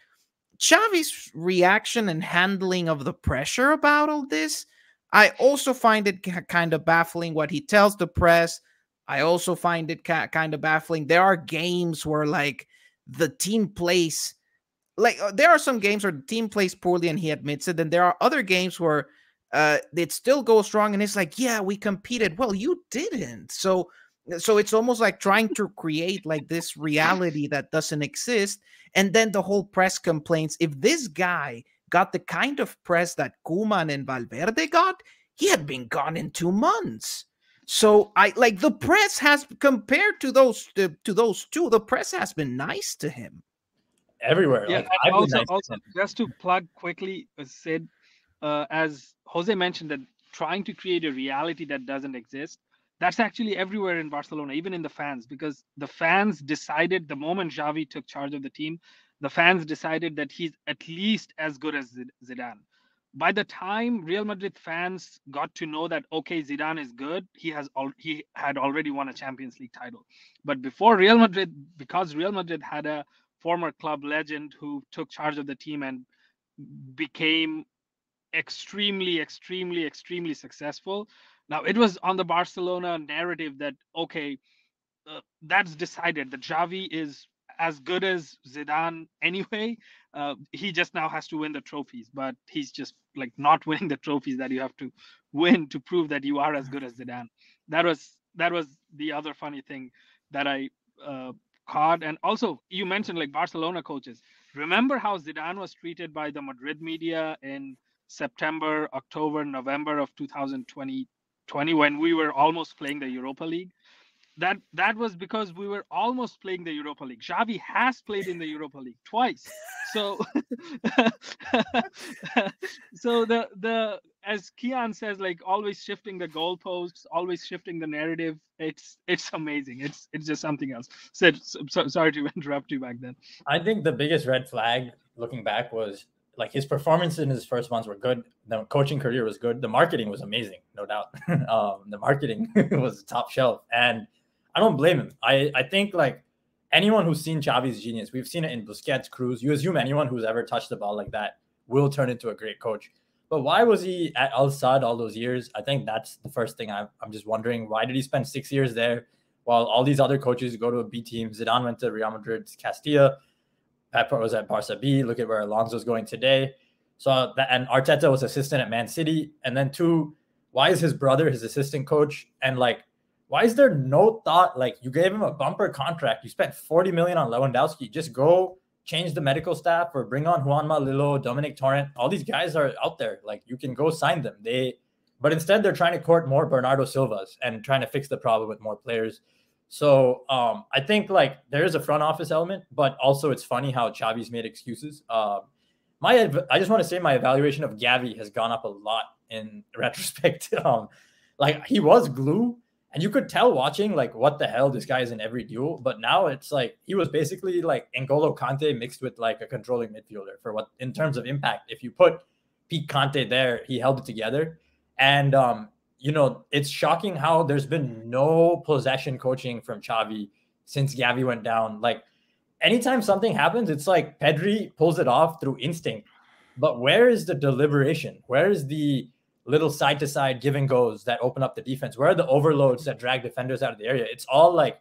Xavi's reaction and handling of the pressure about all this i also find it kind of baffling what he tells the press I also find it ca- kind of baffling. There are games where like the team plays like uh, there are some games where the team plays poorly and he admits it. And there are other games where uh it still goes wrong and it's like, yeah, we competed. Well, you didn't. So so it's almost like trying to create like this reality that doesn't exist. And then the whole press complaints. If this guy got the kind of press that Koeman and Valverde got, he had been gone in two months. So I like the press has compared to those to, to those two. The press has been nice to him everywhere. Yeah, like, also, nice also just to plug quickly, uh, Sid, uh, as Jose mentioned, that trying to create a reality that doesn't exist. That's actually everywhere in Barcelona, even in the fans, because the fans decided the moment Xavi took charge of the team, the fans decided that he's at least as good as Zidane by the time Real Madrid fans got to know that okay, Zidane is good, he has al- he had already won a Champions League title. But before Real Madrid, because Real Madrid had a former club legend who took charge of the team and became extremely, extremely, extremely successful. Now it was on the Barcelona narrative that okay, uh, that's decided that Xavi is as good as Zidane anyway. Uh, he just now has to win the trophies, but he's just like not winning the trophies that you have to win to prove that you are as good as Zidane. That was that was the other funny thing that I uh, caught. And also, you mentioned like Barcelona coaches. Remember how Zidane was treated by the Madrid media in September, October, November of 2020 20 when we were almost playing the Europa League that that was because we were almost playing the Europa League. Xavi has played in the Europa League twice. So so the the as Kiyan says, like always shifting the goalposts, always shifting the narrative. It's it's amazing. It's it's just something else. So, so, sorry to interrupt you back then. I think the biggest red flag looking back was like his performance in his first months were good. The coaching career was good. The marketing was amazing, no doubt. um, the marketing was top shelf, and I don't blame him. I, I think like anyone who's seen Xavi's genius, we've seen it in Busquets, Kroos. You assume anyone who's ever touched the ball like that will turn into a great coach. But why was he at Al Sadd all those years? I think that's the first thing I'm, I'm just wondering. Why did he spend six years there while all these other coaches go to a B team? Zidane went to Real Madrid, Castilla. Pep was at Barca B. Look at where Alonso's going today. So that and Arteta was assistant at Man City. And then two, why is his brother his assistant coach? And like why is there no thought? Like you gave him a bumper contract, you spent 40 million on Lewandowski. Just go change the medical staff or bring on Juan Lillo, Domènec Torrent. All these guys are out there. Like you can go sign them. They but instead they're trying to court more Bernardo Silvas and trying to fix the problem with more players. So um, I think like there is a front office element, but also it's funny how Xavi's made excuses. Um, my I just want to say my evaluation of Gavi has gone up a lot in retrospect. um, like he was glue, and you could tell watching like what the hell this guy is in every duel. But now it's like he was basically like N'Golo Kante mixed with like a controlling midfielder for what in terms of impact. If you put Pete Kante there, he held it together. And um, you know, it's shocking how there's been no possession coaching from Xavi since Gavi went down. Like anytime something happens, it's like Pedri pulls it off through instinct. But where is the deliberation? Where is the little side to side give and goes that open up the defense? Where are the overloads that drag defenders out of the area? It's all like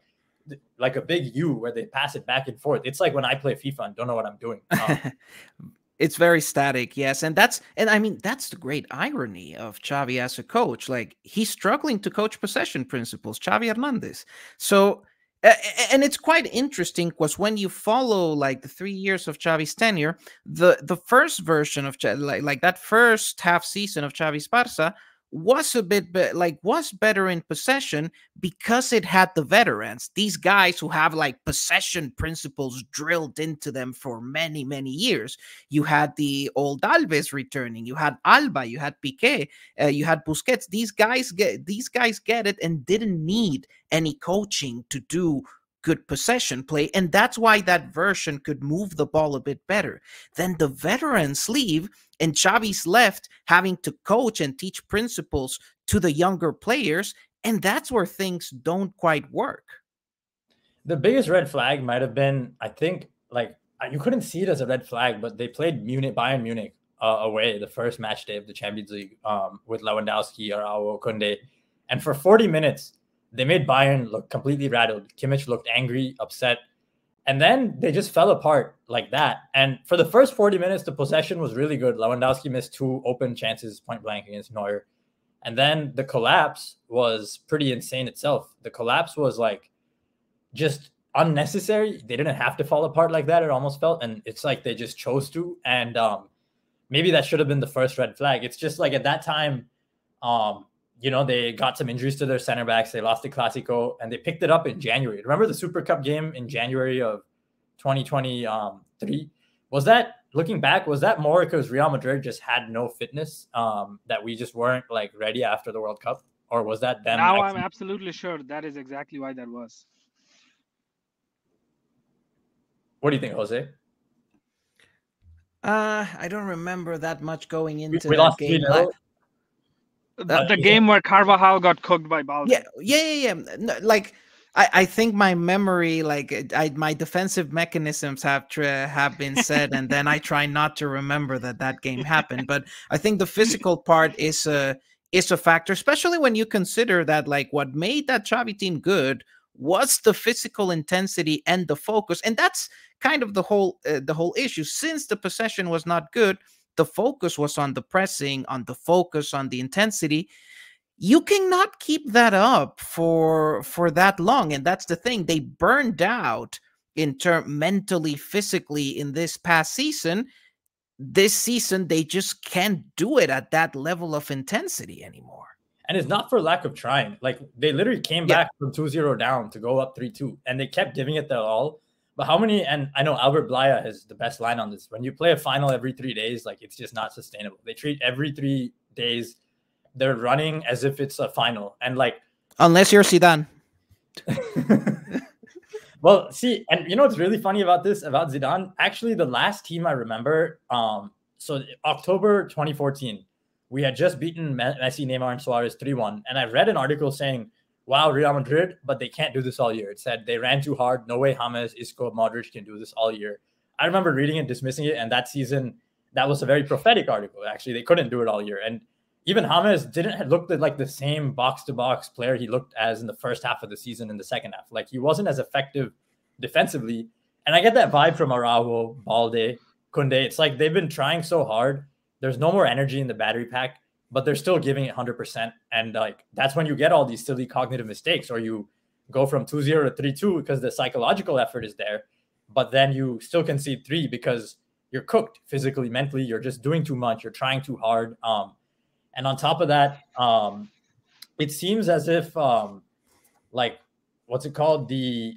like a big U where they pass it back and forth. It's like when I play FIFA and don't know what I'm doing. Um, it's very static, yes, and that's and I mean that's the great irony of Xavi as a coach. Like he's struggling to coach possession principles, Xavi Hernandez. So and it's quite interesting because when you follow like the three years of Xavi's tenure, the the first version of like, like that first half season of Xavi's Barca was a bit be- like was better in possession because it had the veterans these guys who have like possession principles drilled into them for many many years you had the old alves returning you had alba you had piqué uh, you had busquets these guys get these guys get it and didn't need any coaching to do good possession play. And that's why that version could move the ball a bit better. Then the veterans leave, and Xavi's left having to coach and teach principles to the younger players. And that's where things don't quite work. The biggest red flag might have been, I think, like you couldn't see it as a red flag, but they played Munich, Bayern Munich uh, away the first match day of the Champions League um, with Lewandowski, Araujo, Koundé. And for 40 minutes, they made Bayern look completely rattled. Kimmich looked angry, upset. And then they just fell apart like that. And for the first 40 minutes, the possession was really good. Lewandowski missed two open chances point blank against Neuer. And then the collapse was pretty insane itself. The collapse was like just unnecessary. They didn't have to fall apart like that. It almost felt. And it's like they just chose to. And um, maybe that should have been the first red flag. It's just like at that time, um, you know, they got some injuries to their center backs. They lost the Clasico and they picked it up in January. Remember the Super Cup game in January of 2023? Was that looking back, was that more because Real Madrid just had no fitness um, that we just weren't like ready after the World Cup? Or was that them? Now actually- I'm absolutely sure that is exactly why that was. What do you think, Jose? Uh, I don't remember that much going into we, we that game. The, the game where Carvajal got cooked by Balde. Yeah, yeah, yeah, yeah. No, like I, I think my memory, like I, my defensive mechanisms have tra- have been said, and then I try not to remember that that game happened. But I think the physical part is a is a factor, especially when you consider that like what made that Xavi team good was the physical intensity and the focus, and that's kind of the whole uh, the whole issue. Since the possession was not good, the focus was on the pressing, on the focus, on the intensity. You cannot keep that up for for that long, and that's the thing. They burned out in term mentally, physically in this past season. This season, they just can't do it at that level of intensity anymore. And it's not for lack of trying. Like they literally came yeah. back from 2-0 down to go up 3-2, and they kept giving it their all. But how many? And I know Albert Blaya has the best line on this. When you play a final every three days, like it's just not sustainable. They treat every three days, they're running as if it's a final, and like unless you're Zidane. well, see, and you know what's really funny about this about Zidane? Actually, the last team I remember, um, so October 2014, we had just beaten Messi, Neymar, and Suarez 3-1, and I read an article saying wow, Real Madrid, but they can't do this all year. It said they ran too hard. No way James, Isco, Modric can do this all year. I remember reading it, dismissing it, and that season, that was a very prophetic article. Actually, they couldn't do it all year. And even James didn't look like the same box to box player he looked as in the first half of the season in the second half. Like he wasn't as effective defensively. And I get that vibe from Araujo, Balde, Koundé. It's like they've been trying so hard. There's no more energy in the battery pack but they're still giving it 100%. And like that's when you get all these silly cognitive mistakes, or you go from 2 0 to 3 2 because the psychological effort is there, but then you still concede three because you're cooked physically, mentally. You're just doing too much. You're trying too hard. Um, and on top of that, um, it seems as if, um, like, what's it called? The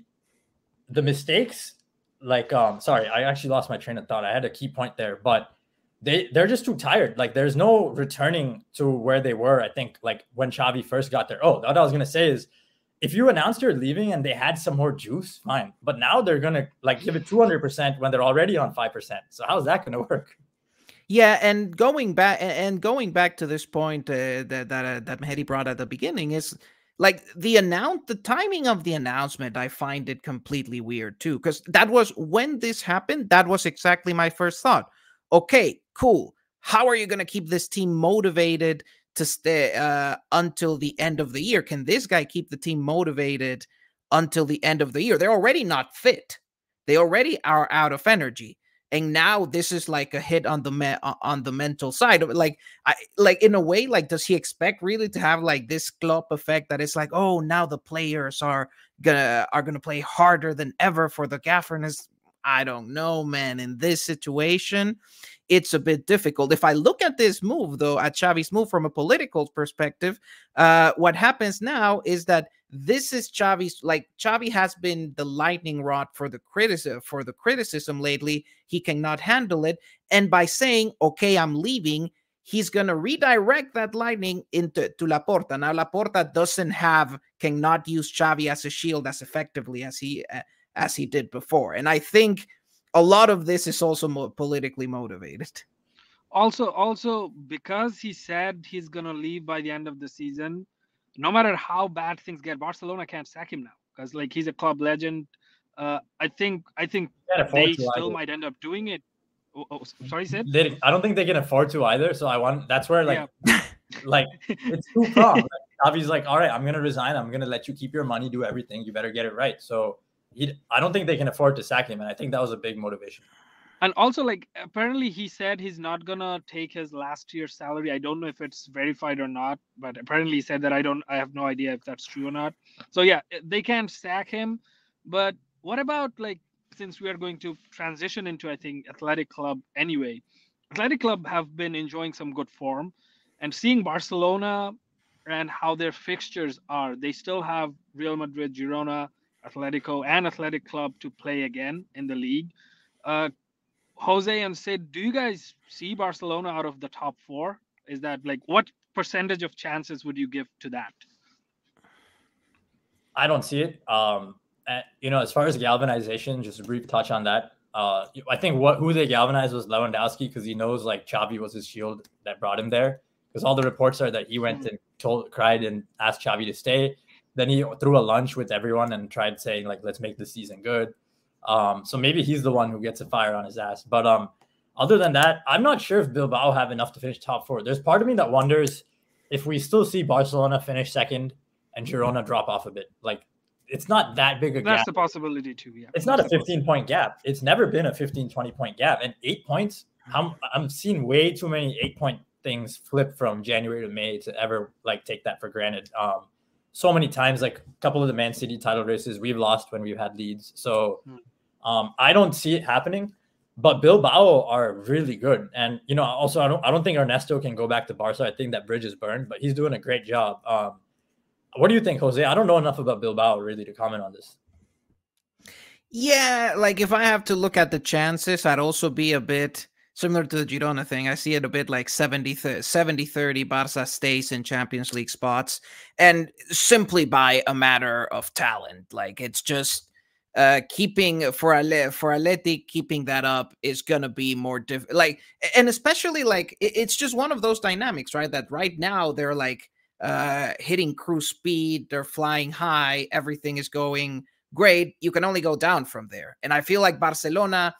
the mistakes, like, um, sorry, I actually lost my train of thought. I had a key point there, but they they're just too tired. Like there's no returning to where they were. I think like when Xavi first got there. Oh, what I was gonna say is if you announced you're leaving and they had some more juice, fine. But now they're gonna like give it 200 percent when they're already on five percent. So how's that gonna work? Yeah, and going back and going back to this point uh, that that uh, that Mehdi brought at the beginning is like the announce the timing of the announcement i find it completely weird too because that was when this happened that was exactly my first thought okay cool. How are you going to keep this team motivated to stay uh, until the end of the year? Can this guy keep the team motivated until the end of the year? They're already not fit. They already are out of energy. And now this is like a hit on the me- on the mental side. Like, I like in a way, like, does he expect really to have like this club effect that it's like, oh, now the players are gonna are gonna play harder than ever for the gafferness? I don't know, man. In this situation, it's a bit difficult. If I look at this move, though, at Xavi's move from a political perspective, uh, what happens now is that this is Xavi's like Xavi has been the lightning rod for the criticism for the criticism lately. He cannot handle it, and by saying, "Okay, I'm leaving," he's going to redirect that lightning into to Laporta. Now Laporta doesn't have cannot use Xavi as a shield as effectively as he uh, as he did before, and I think a lot of this is also more politically motivated. Also, also because he said he's gonna leave by the end of the season, no matter how bad things get, Barcelona can't sack him now because like he's a club legend. Uh, I think I think they still might end up doing it. Oh, oh, sorry, Sid. They, I don't think they can afford to either. So I want that's where like yeah. like it's too strong. Like, like, all right, I'm gonna resign. I'm gonna let you keep your money, do everything. You better get it right. So he, I don't think they can afford to sack him, and I think that was a big motivation. And also, like apparently, he said he's not gonna take his last year's salary. I don't know if it's verified or not, but apparently he said that. I don't. I have no idea if that's true or not. So yeah, eh, they can't sack him. But what about like since we are going to transition into I think Athletic Club anyway? Athletic Club have been enjoying some good form, and seeing Barcelona and how their fixtures are, they still have Real Madrid, Girona, Atletico and Athletic Club to play again in the league. Uh, Jose and Sid, do you guys see Barcelona out of the top four? Is that like what percentage of chances would you give to that? I don't see it. Um, and, you know, as far as galvanization, just a brief touch on that. Uh, I think what who they galvanized was Lewandowski because he knows like Xavi was his shield that brought him there. Because all the reports are that he went mm-hmm. and told, cried, and asked Xavi to stay. Then he threw a lunch with everyone and tried saying like, "Let's make the season good." Um, so maybe he's the one who gets a fire on his ass. But um, other than that, I'm not sure if Bilbao have enough to finish top four. There's part of me that wonders if we still see Barcelona finish second and Girona drop off a bit. Like it's not that big a gap. That's gap. the possibility too. Yeah. It's not a That's the 15 point gap. It's never been a 15, 20 point gap. And eight points, I'm, I'm seeing way too many eight point things flip from January to May to ever like take that for granted. Um, so many times, like a couple of the Man City title races, we've lost when we've had leads. So Hmm. um, I don't see it happening. But Bilbao are really good, and you know, also I don't I don't think Ernesto can go back to Barca. I think that bridge is burned, but he's doing a great job. Um, what do you think, Jose? I don't know enough about Bilbao really to comment on this. Yeah, like if I have to look at the chances, I'd also be a bit similar to the Girona thing. I see it a bit like 70 th- 70 30 Barca stays in Champions League spots and simply by a matter of talent. Like it's just uh keeping for Ale for Atleti keeping that up is going to be more diff like and especially like it- it's just one of those dynamics, right? That right now they're like uh hitting cruise speed, they're flying high, everything is going great. You can only go down from there. And I feel like Barcelona,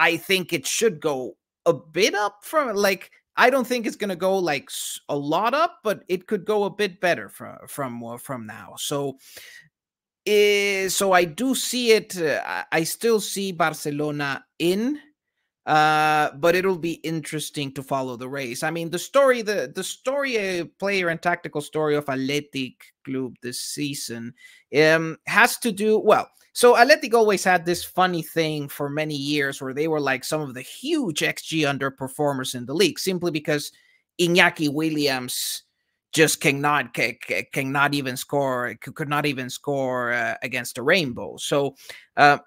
I think it should go a bit up from like I don't think it's going to go like a lot up, but it could go a bit better from from uh, from now. So eh, so I do see it uh, I still see Barcelona in uh but it'll be interesting to follow the race. I mean the story the the story uh, player and tactical story of athletic club this season um has to do well so athletic always had this funny thing for many years where they were like some of the huge xg underperformers in the league simply because iñaki williams just cannot ca- ca- cannot even score could not even score uh, against a rainbow. So uh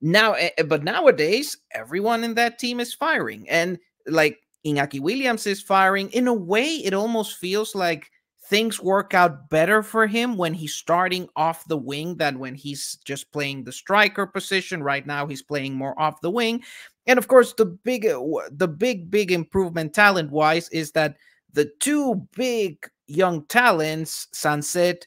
now eh, eh, but nowadays everyone in that team is firing and like Iñaki Williams is firing. In a way it almost feels like things work out better for him when he's starting off the wing than when he's just playing the striker position. Right now he's playing more off the wing. And of course the big uh, the big big improvement talent wise is that the two big young talents Sancet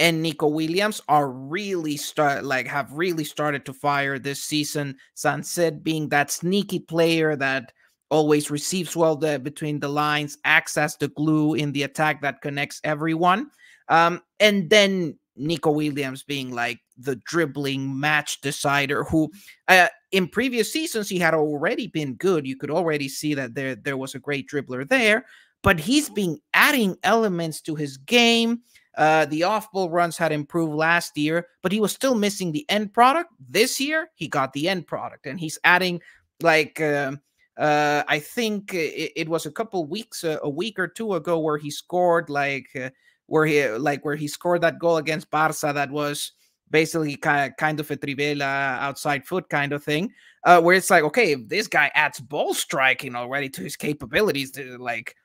and Nico Williams are really start like have really started to fire this season. Sancet being that sneaky player that always receives well the, between the lines, acts as the glue in the attack that connects everyone. Um, and then Nico Williams being like the dribbling match decider who uh, in previous seasons he had already been good. You could already see that there there was a great dribbler there, but he's been adding elements to his game. Uh, the off ball runs had improved last year, but he was still missing the end product. This year, he got the end product, and he's adding like uh, uh, I think it, it was a couple weeks, uh, a week or two ago, where he scored like uh, where he like where he scored that goal against Barca that was basically kind of a trivela outside foot kind of thing, uh, where it's like okay, if this guy adds ball striking already to his capabilities, to like.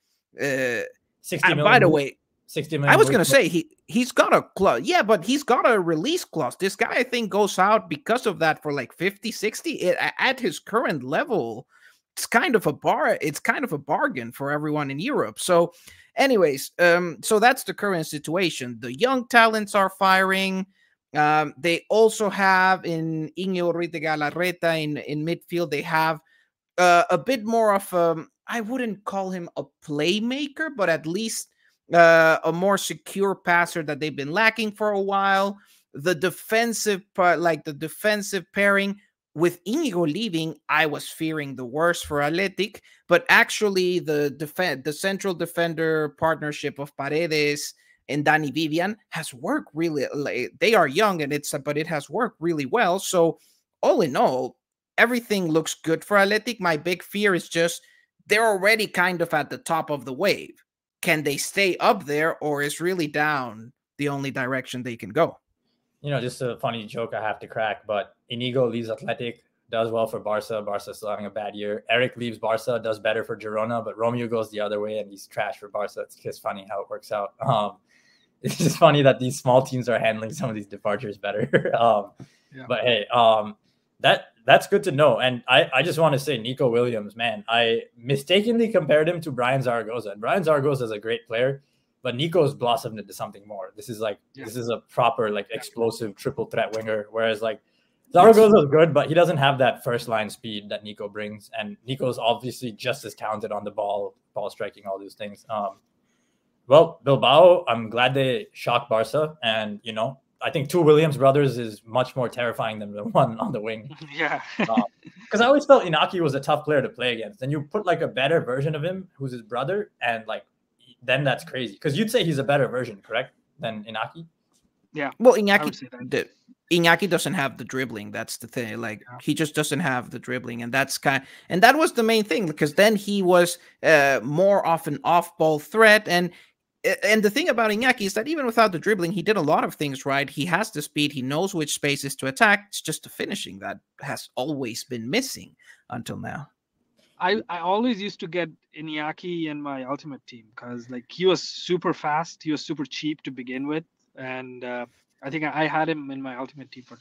Uh, 60 uh, by the way, 60 million. I was gonna say he he's got a clause. Yeah, but he's got a release clause. This guy I think goes out because of that for like 50, 60. It, at his current level, it's kind of a bar, it's kind of a bargain for everyone in Europe. So, anyways, um, so that's the current situation. The young talents are firing. Um, they also have in Iñigo Ruiz de Galarreta in, in midfield, they have uh, a bit more of um I wouldn't call him a playmaker, but at least uh, a more secure passer that they've been lacking for a while. The defensive part, like the defensive pairing with Inigo leaving, I was fearing the worst for Athletic, but actually the defend the central defender partnership of Paredes and Dani Vivian has worked really like, they are young and it's but it has worked really well. So all in all, everything looks good for Athletic. My big fear is just they're already kind of at the top of the wave. Can they stay up there or is really down the only direction they can go? you know, just a funny joke I have to crack, but Inigo leaves Athletic, does well for Barca. Barca still having a bad year. Eric leaves Barca, does better for Girona, but Romeu goes the other way and he's trash for Barca. It's just funny how it works out. Um, it's just funny that these small teams are handling some of these departures better. um, Yeah. But hey, um, that that's good to know. And I, I just want to say, Nico Williams, man, I mistakenly compared him to Bryan Zaragoza. And Bryan Zaragoza is a great player, but Nico's blossomed into something more. This is like Yeah. this is a proper like explosive triple threat winger. Whereas like Zaragoza is good, but he doesn't have that first line speed that Nico brings. And Nico's obviously just as talented on the ball, ball striking, all these things. Um, well, Bilbao, I'm glad they shocked Barca, and you know, I think two Williams brothers is much more terrifying than the one on the wing. Yeah. Because I always felt Inaki was a tough player to play against. And you put like a better version of him, who's his brother, and like then that's crazy. Because you'd say he's a better version, correct, than Inaki? Yeah. Well, Iñaki, say that. the, Iñaki doesn't have the dribbling. That's the thing. Like Yeah. he just doesn't have the dribbling, and that's kind. Of, And that was the main thing because then he was uh, more of an off ball threat. And and the thing about Iñaki is that even without the dribbling, he did a lot of things right. He has the speed. He knows which spaces to attack. It's just the finishing that has always been missing until now. I, I always used to get Iñaki in my ultimate team because like he was super fast, he was super cheap to begin with, and uh, I think I, I had him in my ultimate team for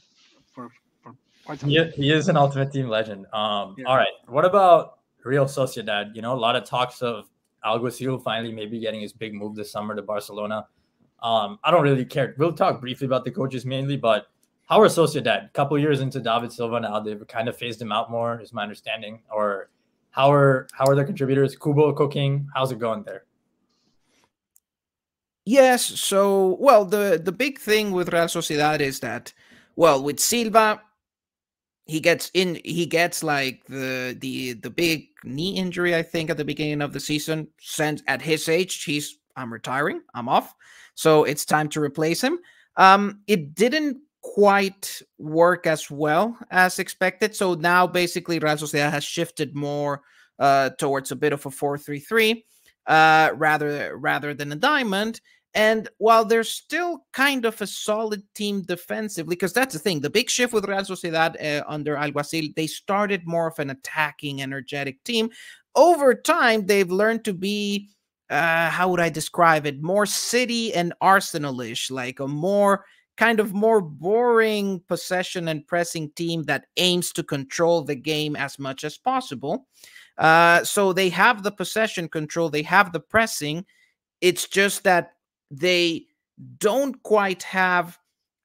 for, for quite some He, time. he is an ultimate team legend. Um, Yeah. all right. What about Real Sociedad? You know, a lot of talks of Alguacil finally maybe getting his big move this summer to Barcelona. Um, I don't really care. We'll talk briefly about the coaches mainly, but how are Sociedad? A couple years into David Silva now, they've kind of phased him out more, is my understanding. Or how are how are their contributors? Kubo cooking? How's it going there? Yes. So, well, the the big thing with Real Sociedad is that, well, with Silva, he gets in. He gets like the the the big knee injury. I think at the beginning of the season. Since at his age, he's I'm retiring. I'm off. So it's time to replace him. Um, it didn't quite work as well as expected. So now basically Real Sociedad has shifted more uh, towards a bit of a four-three-three uh, rather rather than a diamond. And while they're still kind of a solid team defensively, because that's the thing, the big shift with Real Sociedad uh, under Alguacil, they started more of an attacking, energetic team. Over time, they've learned to be, uh, how would I describe it, more city and Arsenal-ish, like a more kind of more boring possession and pressing team that aims to control the game as much as possible. Uh, so they have the possession control, they have the pressing. It's just that they don't quite have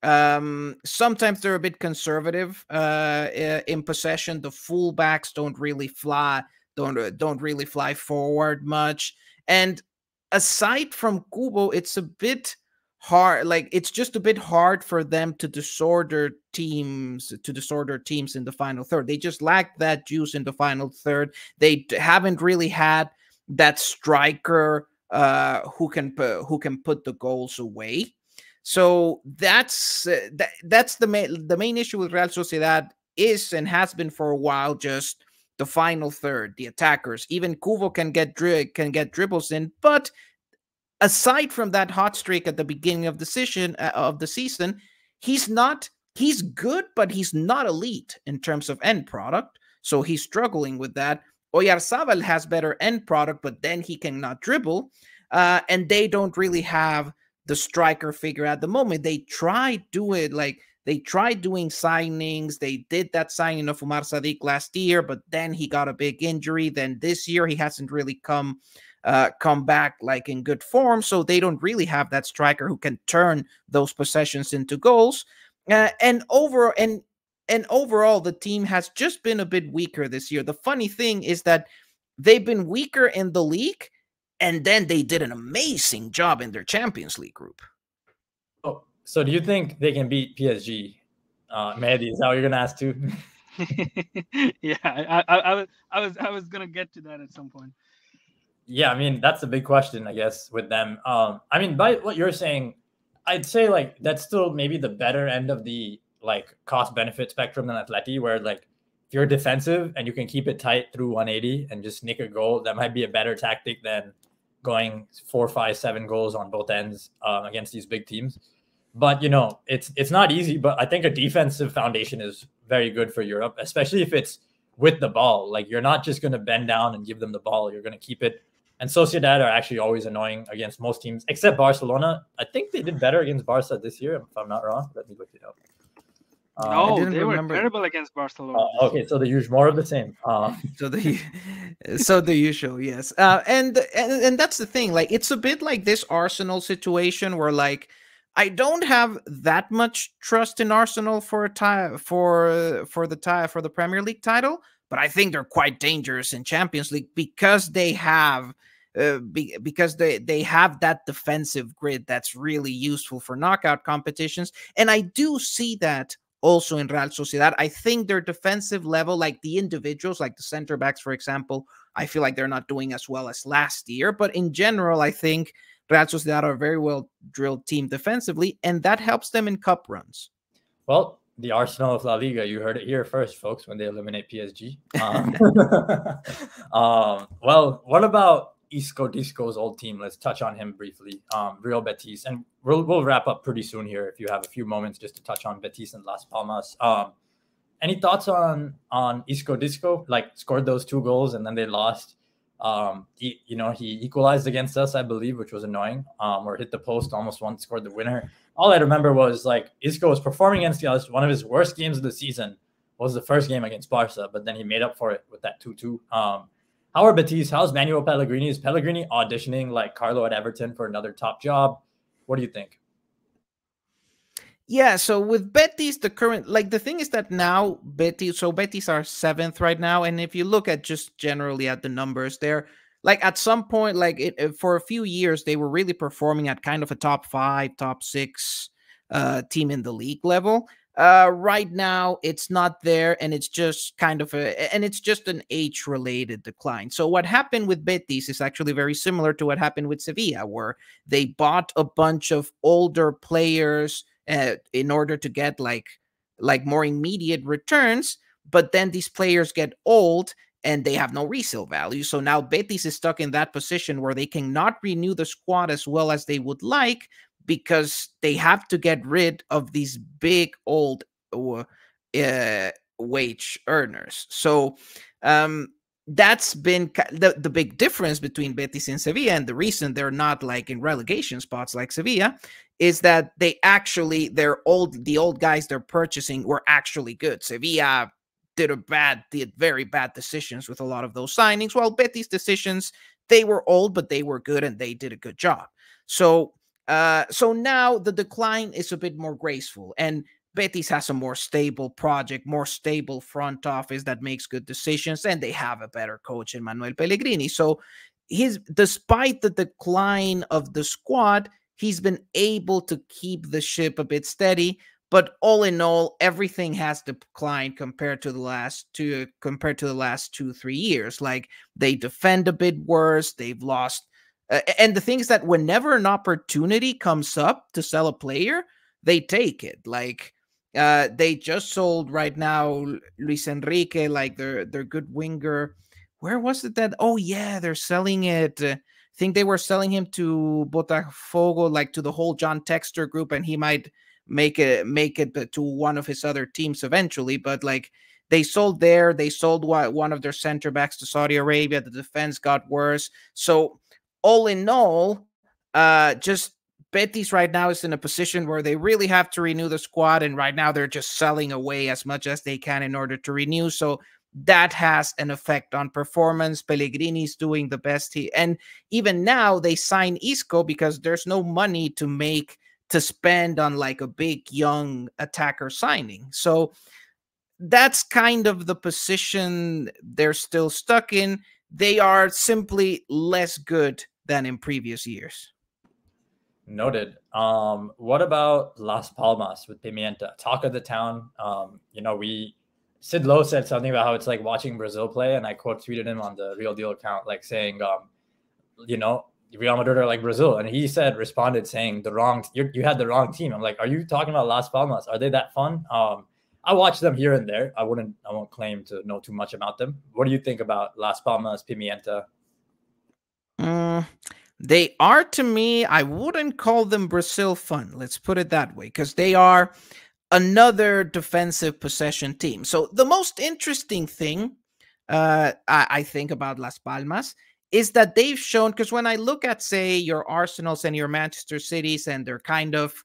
um sometimes they're a bit conservative uh in possession. The fullbacks don't really fly don't uh, don't really fly forward much. And aside from kubo it's a bit hard like it's just a bit hard for them to disorder teams to disorder teams in the final third. They just lack that juice in the final third. They haven't really had that striker uh who can who can put the goals away. So that's uh, that, that's the main the main issue with Real Sociedad is and has been for a while just the final third the attackers. Even Kubo can get can get dribbles in but aside from that hot streak at the beginning of the season uh, of the season he's not he's good but he's not elite in terms of end product. So he's struggling with that Oyarzabal has better end product, but then he cannot dribble. Uh, and they don't really have the striker figure at the moment. They tried do it like they tried doing signings. They did that signing of Umar Sadiq last year, but then he got a big injury. Then this year he hasn't really come uh, come back like in good form. So they don't really have that striker who can turn those possessions into goals. Uh, and over and and overall the team has just been a bit weaker this year. The funny thing is that they've been weaker in the league and then they did an amazing job in their Champions League group. Oh, so do you think they can beat PSG? Uh, Mehdi, is that what you're gonna ask too? yeah, I, I, I was I was I was gonna get to that at some point. Yeah, I mean that's a big question, I guess, with them. Um, I mean, by what you're saying, I'd say like that's still maybe the better end of the like cost benefit spectrum than Atleti, where like if you're defensive and you can keep it tight through 180 and just nick a goal, that might be a better tactic than going four, five, seven goals on both ends um, against these big teams. But you know, it's it's not easy. But I think a defensive foundation is very good for Europe, especially if it's with the ball. Like you're not just going to bend down and give them the ball. You're going to keep it. And Sociedad are actually always annoying against most teams, except Barcelona. I think they did better against Barca this year, if I'm not wrong. Let me look it up. No, didn't they were terrible against Barcelona. uh, okay, so they use more of the same. Uh, So the so the usual, yes. Uh and, and and that's the thing. Like it's a bit like this Arsenal situation where like I don't have that much trust in Arsenal for a tie for for the tie for the Premier League title, but I think they're quite dangerous in Champions League because they have uh, be, because they they have that defensive grid that's really useful for knockout competitions. And I do see that also in Real Sociedad. I think their defensive level, like the individuals, like the center backs, for example, I feel like they're not doing as well as last year. But in general, I think Real Sociedad are a very well drilled team defensively, and that helps them in cup runs. Well, the Arsenal of La Liga. You heard it here first, folks, when they eliminate PSG. Um, um, well, what about Isco Disco's old team? Let's touch on him briefly. Um, Real Betis, and we'll, we'll wrap up pretty soon here if you have a few moments just to touch on Betis and Las Palmas. Um, any thoughts on on Isco Disco? Like scored those two goals and then they lost. Um, he, you know, he equalized against us, I believe, which was annoying. Um, or hit the post, almost once scored the winner. All I remember was like Isco was performing against us. One of his worst games of the season was the first game against Barca, but then he made up for it with that 2 2. Um, how are Betis? How's Manuel Pellegrini? Is Pellegrini auditioning like Carlo at Everton for another top job? What do you think? Yeah, so with Betis, the current like the thing is that now Betis, so Betis are seventh right now, and if you look at just generally at the numbers, they're like at some point, like it, for a few years, they were really performing at kind of a top five, top six uh, team in the league level. Uh, right now, it's not there, and it's just kind of a, and it's just an age-related decline. So what happened with Betis is actually very similar to what happened with Sevilla, where they bought a bunch of older players uh, in order to get like like more immediate returns but then these players get old and they have no resale value so now betis is stuck in that position where they cannot renew the squad as well as they would like because they have to get rid of these big old uh, wage earners so um that's been the, the big difference between Betis and Sevilla, and the reason they're not like in relegation spots like Sevilla is that they actually their old the old guys they're purchasing were actually good. Sevilla did a bad did very bad decisions with a lot of those signings. While Betis decisions they were old but they were good and they did a good job. So uh so now the decline is a bit more graceful and Betis has a more stable project, more stable front office that makes good decisions, and they have a better coach in Manuel Pellegrini. So, his despite the decline of the squad, he's been able to keep the ship a bit steady. But all in all, everything has declined compared to the last two compared to the last two three years. Like they defend a bit worse. They've lost, uh, and the thing is that whenever an opportunity comes up to sell a player, they take it. Like uh, they just sold right now Luiz Henrique, like their their good winger. Where was it that? Oh yeah, they're selling it. Uh, I think they were selling him to Botafogo, like to the whole John Textor group, and he might make it make it to one of his other teams eventually. But like they sold there, they sold one of their center backs to Saudi Arabia. The defense got worse. So all in all, uh, just Betis right now is in a position where they really have to renew the squad, and right now they're just selling away as much as they can in order to renew. So that has an effect on performance. Pellegrini's doing the best he, and even now they sign Isco because there's no money to make to spend on like a big young attacker signing. So that's kind of the position they're still stuck in. They are simply less good than in previous years. Noted. Um, what about Las Palmas with Pimienta? Talk of the town. Um, you know, we Sid Lowe said something about how it's like watching Brazil play, and I quote tweeted him on the Real Deal account, like saying, um, you know, Real Madrid are like Brazil, and he said responded saying the wrong you had the wrong team. I'm like, are you talking about Las Palmas? Are they that fun? Um, I watch them here and there. I wouldn't I won't claim to know too much about them. What do you think about Las Palmas, Pimienta? Mm, they are to me, I wouldn't call them Brazil fun. Let's put it that way, because they are another defensive possession team. So the most interesting thing uh, I, I think about Las Palmas is that they've shown because when I look at say your Arsenals and your Manchester Cities and their kind of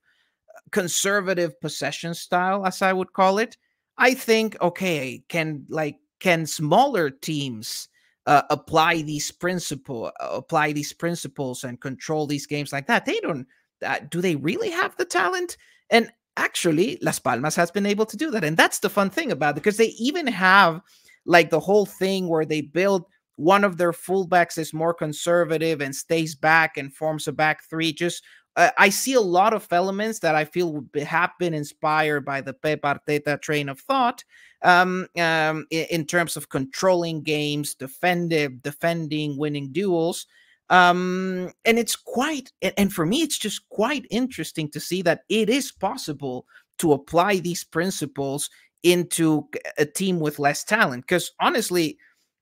conservative possession style, as I would call it, I think okay, can like can smaller teams uh, apply these principle uh, apply these principles and control these games like that they don't uh, do they really have the talent and actually las palmas has been able to do that and that's the fun thing about it because they even have like the whole thing where they build one of their fullbacks is more conservative and stays back and forms a back three. Just uh, I see a lot of elements that I feel have been inspired by the Pep Arteta train of thought um, um, in, in, terms of controlling games, defending, defending, winning duels. Um, and it's quite, and for me, it's just quite interesting to see that it is possible to apply these principles into a team with less talent. Because honestly,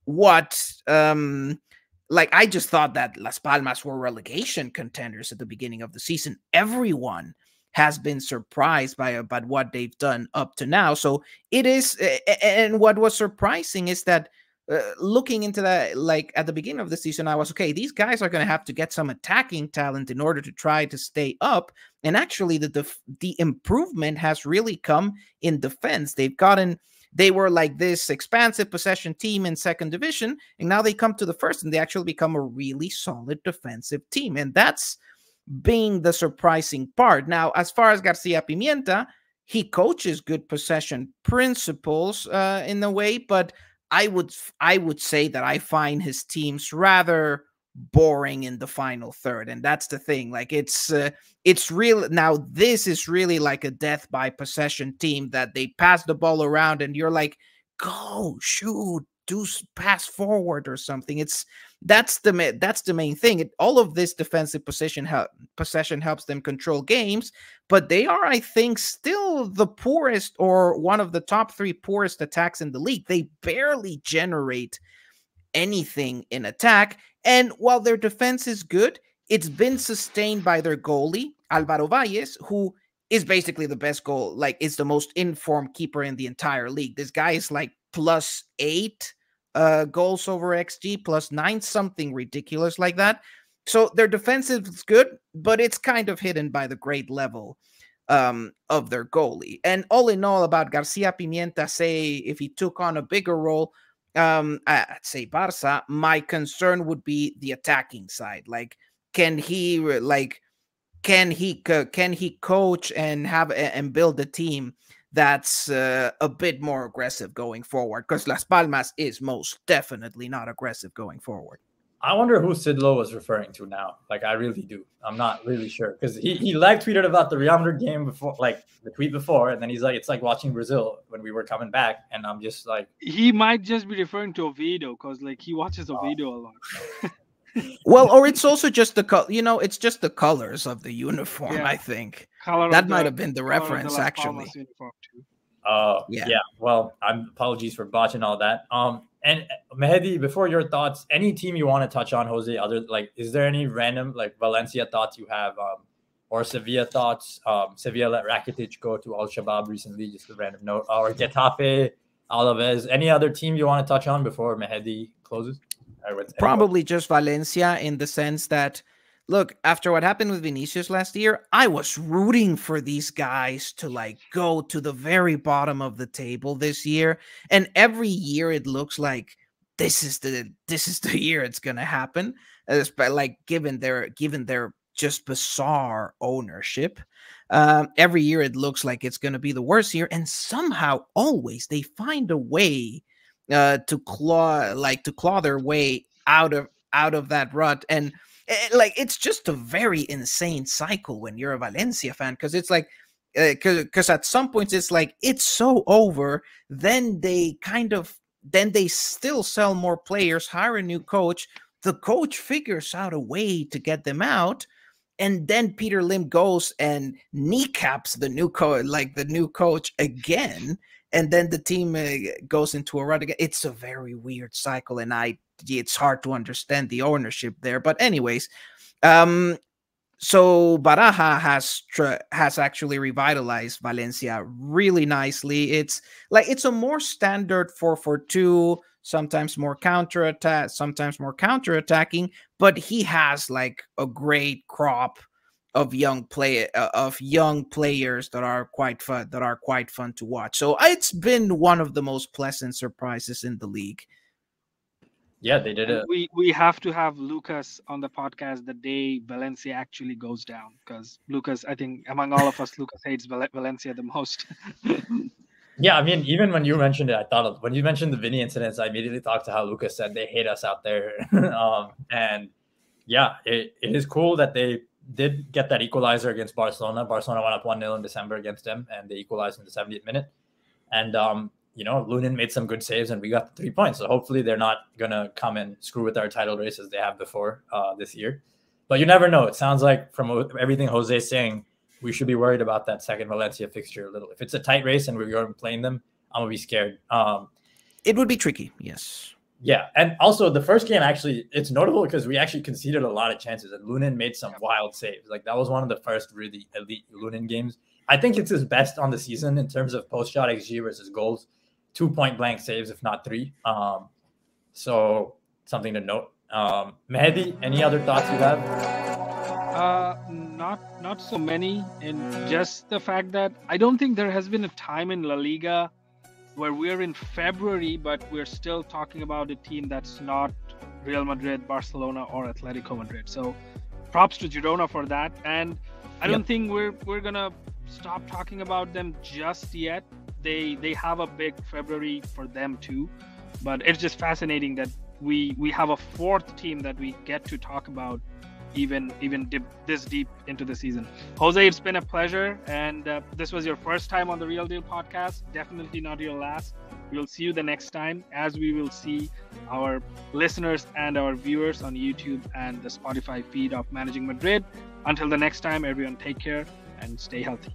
what um like I just thought that Las Palmas were relegation contenders at the beginning of the season. Everyone has been surprised by about what they've done up to now. So it is, and what was surprising is that uh, looking into that, like at the beginning of the season, I was okay. These guys are going to have to get some attacking talent in order to try to stay up. And actually, the the, the improvement has really come in defense. They've gotten they were like this expansive possession team in second division, and now they come to the first and they actually become a really solid defensive team. And that's being the surprising part. Now, as far as Garcia Pimienta, he coaches good possession principles uh, in a way, but I would I would say that I find his teams rather boring in the final third and that's the thing like it's uh, it's real now this is really like a death by possession team that they pass the ball around and you're like go shoot do pass forward or something it's that's the that's the main thing it, all of this defensive position help, possession helps them control games but they are i think still the poorest or one of the top 3 poorest attacks in the league they barely generate anything in attack and while their defense is good, it's been sustained by their goalie, Alvaro Valles, who is basically the best goal, like is the most informed keeper in the entire league. This guy is like plus eight uh goals over XG, plus nine, something ridiculous like that. So their defense is good, but it's kind of hidden by the great level um, of their goalie. And all in all, about Garcia Pimienta, say if he took on a bigger role, um, I'd say Barca, my concern would be the attacking side. Like, can he like can he can he coach and have and build a team that's uh, a bit more aggressive going forward? Because Las Palmas is most definitely not aggressive going forward. I wonder who Sid Lowe was referring to now. Like, I really do. I'm not really sure because he, he live tweeted about the Real Madrid game before, like the tweet before, and then he's like, it's like watching Brazil when we were coming back, and I'm just like, he might just be referring to Oviedo because like he watches Oviedo oh. a lot. well, or it's also just the color. You know, it's just the colors of the uniform. Yeah. I think Color that might have been the reference, the actually. Uh, yeah. yeah. Well, I'm apologies for botching all that. Um, and Mehdi, before your thoughts, any team you want to touch on, Jose? Other like, is there any random like Valencia thoughts you have, um, or Sevilla thoughts? Um, Sevilla let Rakitic go to Al Shabab recently, just a random note. Or Getafe, Alaves. Any other team you want to touch on before Mehdi closes? Probably just Valencia in the sense that look, after what happened with Vinicius last year, I was rooting for these guys to like go to the very bottom of the table this year. And every year it looks like this is the this is the year it's gonna happen. But like given their given their just bizarre ownership. Um, every year it looks like it's gonna be the worst year, and somehow always they find a way uh to claw like to claw their way out of out of that rut. And Eh, like it's just a very insane cycle when you're a Valencia fan because it's like because uh, at some points it's like it's so over then they kind of then they still sell more players hire a new coach the coach figures out a way to get them out and then Peter Lim goes and kneecaps the new coach like the new coach again and then the team uh, goes into a run again. It's a very weird cycle and I it's hard to understand the ownership there. But anyways, um, so Baraja has has actually revitalized Valencia really nicely. It's like it's a more standard four for two, sometimes more counter attack, sometimes more counter attacking. But he has like a great crop of young play uh, of young players that are quite fun that are quite fun to watch. So it's been one of the most pleasant surprises in the league. Yeah, they did it. We we have to have Lucas on the podcast the day Valencia actually goes down because Lucas, I think among all of us, Lucas hates Val- Valencia the most. Yeah, I mean, even when you mentioned it, I thought of, when you mentioned the Vinny incidents, I immediately thought to how Lucas said they hate us out there. um, and yeah, it, it is cool that they did get that equalizer against Barcelona. Barcelona went up 1 0 in December against them, and they equalized in the 70th minute. And, um, you know, Lunin made some good saves, and we got the three points. So hopefully they're not going to come and screw with our title race as they have before uh, this year. But you never know. It sounds like from everything Jose is saying, we should be worried about that second Valencia fixture a little. If it's a tight race and we're going playing them, I'm gonna be scared. Um, it would be tricky, yes. Yeah, and also the first game actually it's notable because we actually conceded a lot of chances and Lunin made some wild saves. Like that was one of the first really elite Lunin games. I think it's his best on the season in terms of post shot xG versus goals. Two point blank saves, if not three. Um, so something to note. Um, Mehdi, any other thoughts you have? Uh, not not so many, and just the fact that I don't think there has been a time in La Liga where we're in February, but we're still talking about a team that's not Real Madrid, Barcelona, or Atletico Madrid. So, props to Girona for that. And I don't think we're we're gonna stop talking about them just yet. They they have a big February for them too, but it's just fascinating that we we have a fourth team that we get to talk about even even dip this deep into the season. Jose, it's been a pleasure, and uh, this was your first time on the Real Deal podcast. Definitely not your last. We'll see you the next time, as we will see our listeners and our viewers on YouTube and the Spotify feed of Managing Madrid. Until the next time, everyone, take care and stay healthy.